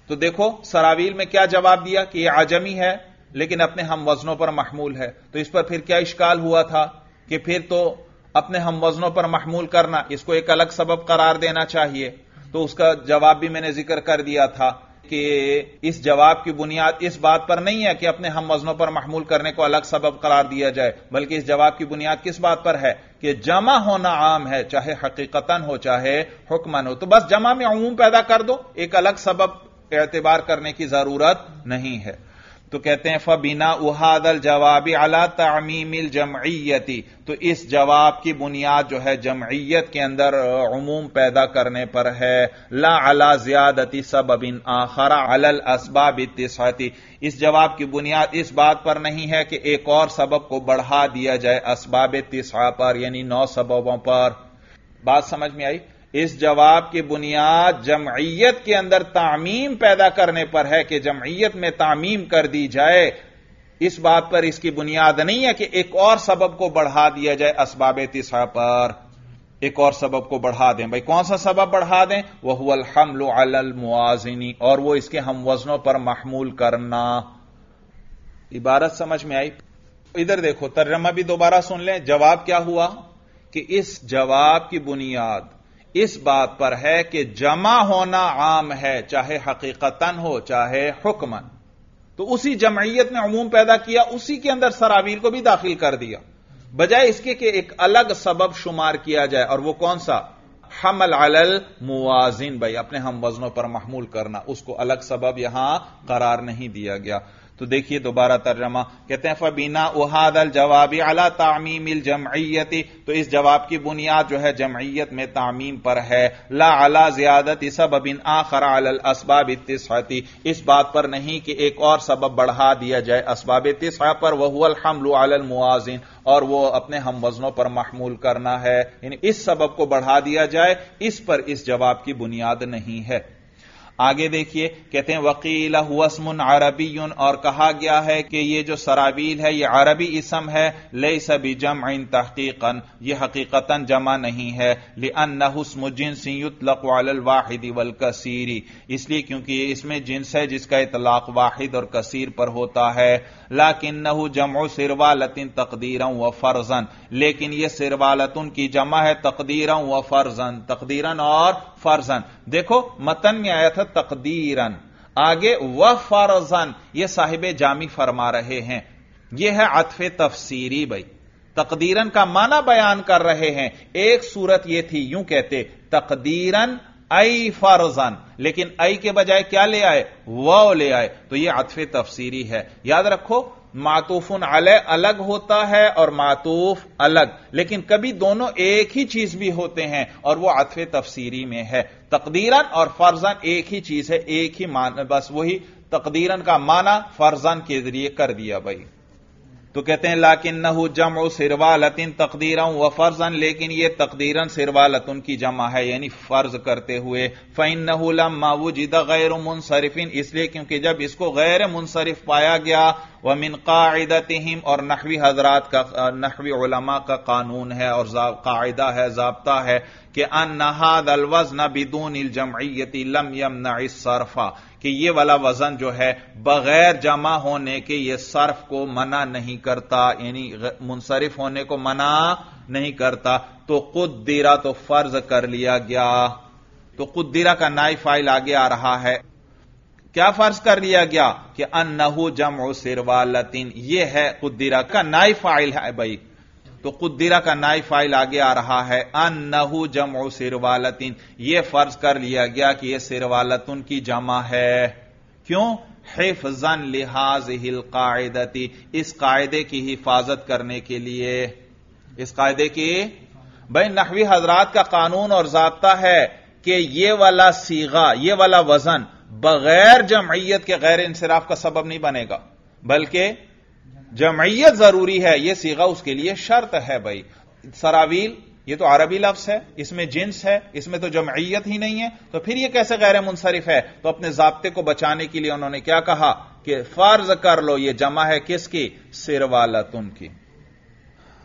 तो देखो सरावील में क्या जवाब दिया कि यह आजमी है लेकिन अपने हम वजनों पर महमूल है तो इस पर फिर क्या इश्काल हुआ था कि फिर तो अपने हम वजनों पर महमूल करना, इसको एक अलग सबब करार देना चाहिए। तो उसका जवाब भी मैंने ज़िक्र कर दिया था कि इस जवाब की बुनियाद इस बात पर नहीं है कि अपने हम वजनों पर महमूल करने को अलग सबब करार दिया जाए, बल्कि इस जवाब की बुनियाद किस बात पर है कि जमा होना आम है, चाहे हकीकतन हो, चाहे हुक्मन हो। तो बस जमा में अमूम पैदा कर दो, एक अलग सबब एतबार करने की ज़रूरत नहीं है। तो कहते हैं, फबिना उहादल जवाबी अला तमीमिल जमयती तो इस जवाब की बुनियाद जो है जमयत के अंदर अमूम पैदा करने पर है। ला अला ज्यादती सबबिन आखरा अलल असबाब इतिसाती इस जवाब की बुनियाद इस बात पर नहीं है कि एक और सबब को बढ़ा दिया जाए, असबाब तिसा पर, यानी नौ सबबों पर। बात समझ में आई? इस जवाब की बुनियाद जमयत के अंदर तामीम पैदा करने पर है कि जमयत में तामीम कर दी जाए। इस बात पर इसकी बुनियाद नहीं है कि एक और सबब को बढ़ा दिया जाए असबाब तिसा पर। एक और सबब को बढ़ा दें। भाई, कौन सा सबब बढ़ा दें? वह हुल हमल अल मुआजिनी। और वो इसके हम वजनों पर महमूल करना। इबारत समझ में आई? इधर देखो, तर्जमा भी दोबारा सुन लें। जवाब क्या हुआ? कि इस जवाब की बुनियाद इस बात पर है कि जमा होना आम है, चाहे हकीकतन हो, चाहे हुक्मन। तो उसी जमयत ने अमूम पैदा किया, उसी के अंदर सरावील को भी दाखिल कर दिया। बजाय इसके कि एक अलग सबब शुमार किया जाए, और वो कौन सा? हमल अलल मुआजिन। भाई, अपने हम वजनों पर महमूल करना, उसको अलग सबब यहाँ करार नहीं दिया गया। तो देखिए दोबारा तर्जमा, कहते हैं, फबीना उहादल जवाबी अला तामीमिल जमयती तो इस जवाब की बुनियाद जो है जमयत में तामीम पर है। ला अला ज्यादत सब बिन आखर अल असबाब इतिसती इस बात पर नहीं कि एक और सबब बढ़ा दिया जाए। असबाब इतिसा पर वह हमल अल मुआजिन, और वो अपने हम वजनों पर महमूल करना है। इस सबब को बढ़ा दिया जाए, इस पर इस जवाब की बुनियाद नहीं है। आगे देखिए, कहते हैं, वकील हुसमुन अरबी और कहा गया है कि ये जो सराबील है, ये अरबी इसम है ले सभी जम इन तहकीकन, ये हकीकता जमा नहीं है। लिन हुस्म वाहिद वल कसीरी। इसलिए क्योंकि इसमें जिन्स है, जिसका इतलाक वाहिद और कसीर पर होता है। लाकिन नहू जमो सिरवालतिन तकदीर व फर्जन। लेकिन यह सिरवालतुन की जमा है तकदीर व फर्जन। तकदीरन और फर्जन। देखो, मतन में आया था तकदीरन। आगे व फर्जन यह साहिब जामी फरमा रहे हैं। यह है अतफ तफसीरी भाई तकदीरन का माना बयान कर रहे हैं। एक सूरत यह थी, यूँ कहते, तकदीरन आई फर्जन। लेकिन आई के बजाय क्या ले आए? व ले आए। तो यह अतफ तफसीरी है। याद रखो मातूफुन अलह अलग होता है और मातूफ अलग। लेकिन कभी दोनों एक ही चीज़ भी होते हैं और वो अतफ तफसीरी में है। तकदीरन और फर्जन एक ही चीज़ है, एक ही मान, बस वही तकदीरन का माना फर्जन के ज़रिए कर दिया भाई। तो कहते हैं लाकिन नहू जम सिरवालतिन तकदीर व फर्जन, लेकिन यह तकदीरन सिरवालतुन की जमा है, यानी फ़र्ज़ करते हुए। फ़ैन नहूलम जिदा गैर मुनसरिफिन, इसलिए क्योंकि जब इसको गैर मुनसरिफ पाया गया व मिन और नहवी हजरात का नहवी उलमा का कानून है और कायदा है, जबता है कि अन नहाद अलवज न बिदून जमयती लम यम सरफा, कि ये वाला वज़न जो है, बगैर जमा होने के ये सर्फ को मना नहीं करता, यानी मुनसरिफ होने को मना नहीं करता। तो कुदिरा तो फ़र्ज़ कर लिया गया तो कुदिरा का नाई फ़ाइल आगे आ रहा है। क्या फ़र्ज़ कर लिया गया कि अन्नहु जम सिरवालतिन, ये है कुदिरा का नाई फ़ाइल है भाई। तो कुदिरा का नाई फ़ाइल आगे आ रहा है, अन्नहु जम सिरवालतिन, ये फ़र्ज़ कर लिया गया कि यह सिरवालतुन की जमा है। क्यों? हिफजन लिहाज हिल कायदती इस कायदे की हिफाजत करने के लिए। इस कायदे की? भाई, नहवी हजरात का कानून और जबता है कि ये वाला सीगा, ये वाला वज़न बगैर जमयत के गैर इंसराफ का सबब नहीं बनेगा, बल्कि जमयत ज़रूरी है यह सीगा उसके लिए शर्त है भाई। सरावील, ये तो अरबी लफ्स है, इसमें जिन्स है, इसमें तो जमयत ही नहीं है तो फिर यह कैसे गैर मुनसरिफ है? तो अपने जबते को बचाने के लिए उन्होंने क्या कहा कि फ़र्ज़ कर लो, ये जमा है किसकी? सिरवालतुन की।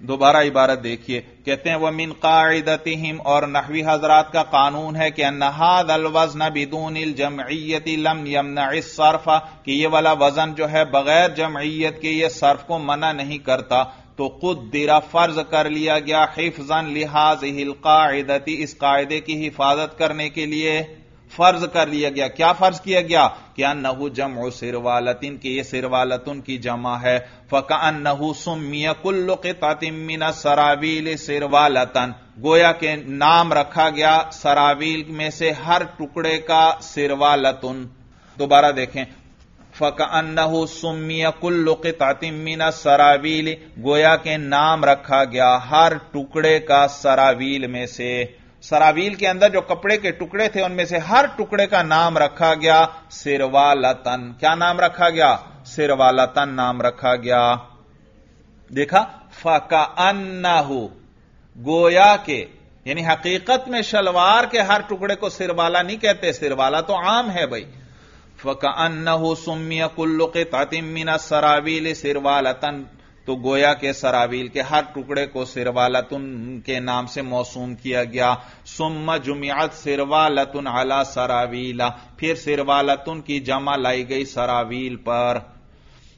दोबारा इबारत देखिए। कहते हैं वह मिन कायदतिहिम और नहवी हजरात का कानून है कि नहाद अलवजन बिदून जमयती लम यमना सरफा, कि ये वाला वज़न जो है बगैर जमयत के ये सर्फ को मना नहीं करता। तो खुद दिरा फ़र्ज़ कर लिया गया हिफजन लिहाज हिल कायदती, इस कायदे की हिफाजत करने के लिए। फ़र्ज़ कर लिया गया। क्या फ़र्ज़ किया गया? क्या नहू जम सिरवालतिन, की ये सिरवालतुन की जमा है। फ़का नहू सुमिया कुल्लो के तातिमिन सरावील सिरवालतन। गोया के नाम रखा गया सरावील में से हर टुकड़े का सिरवालतुन। दोबारा देखें। फ़कअन्नहु सुमिया कुल्लु तातिमिन सरावील। गोया के नाम रखा गया हर टुकड़े का सरावील में से। सरावील के अंदर जो कपड़े के टुकड़े थे, उनमें से हर टुकड़े का नाम रखा गया, सिरवालतन। क्या नाम रखा गया? सिरवालतन नाम रखा गया। देखा? फका अन्नाहू गोया के, यानी हकीकत में शलवार के हर टुकड़े को सिरवाला नहीं कहते, सिरवाला तो आम है भाई। फका अन्नहू सुमिया कुल्लु के तातिमिना सरावील सिरवालतन। तो गोया के सरावील के हर टुकड़े को सिरवालतुन के नाम से मौसूम किया गया। सुम्मा जुमियात सिरवालतुन अला सरावीला। फिर सिरवालतुन की जमा लाई गई सरावील पर।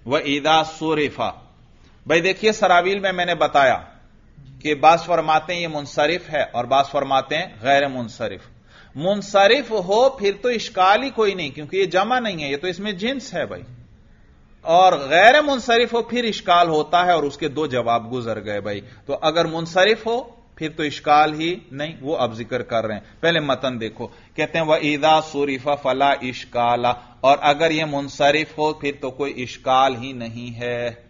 व ईदा सुरिफा। भाई देखिए, सरावील में मैंने बताया कि बास फरमाते हैं ये मुनसरिफ है और बास फरमाते हैं गैर मुनसरिफ। मुनसरिफ हो, फिर तो इश्काल ही कोई नहीं, क्योंकि ये जमा नहीं है, ये तो इसमें जिन्स है भाई। और गैर मुनसरिफ हो, फिर इश्काल होता है और उसके दो जवाब गुजर गए भाई। तो अगर मुनसरिफ हो, फिर तो इश्काल ही नहीं, वो अब ज़िक्र कर रहे हैं। पहले मतन देखो। कहते हैं वह ईदा सुरीफा फला इश्काला। और अगर यह मुनसरिफ हो, फिर तो कोई इश्काल ही नहीं है।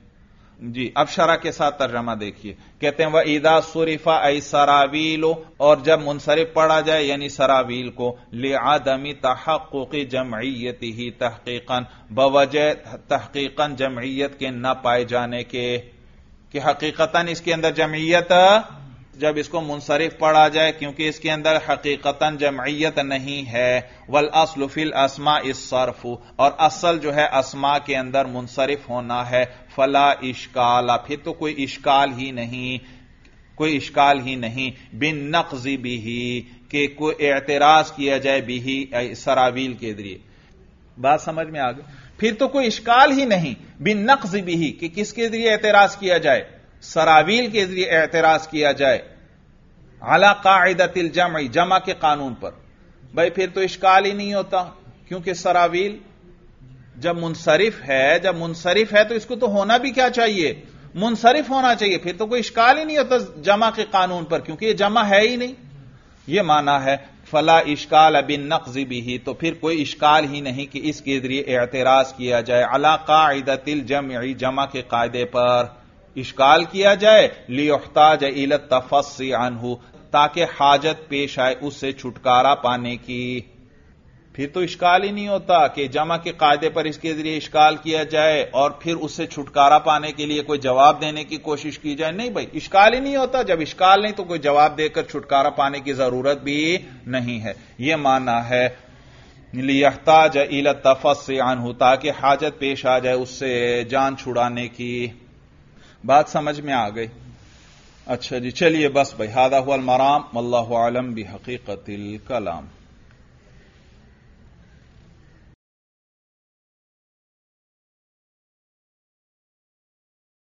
जी, अब शरा के साथ तर्जमा देखिए। कहते हैं, वह ईदा सुरीफा आई सरावीलो, और जब मुंसरिफ पढ़ा जाए, यानी सरावील को, ले आदमी तहक़ जमयत ही तहकीकन, बवजह तहकीकन जमयत के न पाए जाने के, कि हकीकतन इसके अंदर जमयत जब इसको मुनसरिफ पढ़ा जाए, क्योंकि इसके अंदर हकीकतन जमयत नहीं है। वल असलफिल असमा इस सरफ, और असल जो है असमा के अंदर मुनसरिफ होना है। फला इश्काला, फिर तो कोई इश्काल ही नहीं, कोई इश्काल ही नहीं। बिन नकजी बिही, के कोई एतराज़ किया जाए बिही सरावील के ज़रिए। बात समझ में आ गई? फिर तो कोई इश्काल ही नहीं। बिन नकजी बिही, कि किसके ज़रिए एतराज़ किया जाए? सरावील के ज़रिए एतराज़ किया जाए, अला कायदतिल जम जमा के कानून पर। भाई, फिर तो इश्काल ही नहीं होता, क्योंकि सरावील जब मुनसरिफ है, जब मुनसरिफ है तो इसको तो होना भी क्या चाहिए? मुनसरिफ होना चाहिए, फिर तो कोई इश्काल ही नहीं होता जमा के कानून पर, क्योंकि यह जमा है ही नहीं। यह माना है, फला इश्काल अबिन नकजी भी ही तो फिर कोई इश्काल ही नहीं कि इसके ज़रिए एतराज़ किया जाए, अला कायदतिल जम जमा के कायदे पर। इश्काल किया जाए, लियोहताज इलत तफसी अनहू, ताकि हाजत पेश आए उससे छुटकारा पाने की। फिर तो इश्काल ही नहीं होता कि जमा के कायदे पर इसके ज़रिए इश्काल किया जाए, और फिर उससे छुटकारा पाने के लिए कोई जवाब देने की कोशिश की जाए। नहीं भाई, इश्काल ही नहीं होता। जब इश्काल नहीं तो कोई जवाब देकर छुटकारा पाने की ज़रूरत भी नहीं है। यह मानना है, लियहताज इलत तफस अनहू, ताकि हाजत पेश आ जाए उससे जान छुड़ाने की। बात समझ में आ गई। अच्छा जी, चलिए बस भाई, हादा हुआ मराम अल्लाह आलम भी हकीकत कलाम।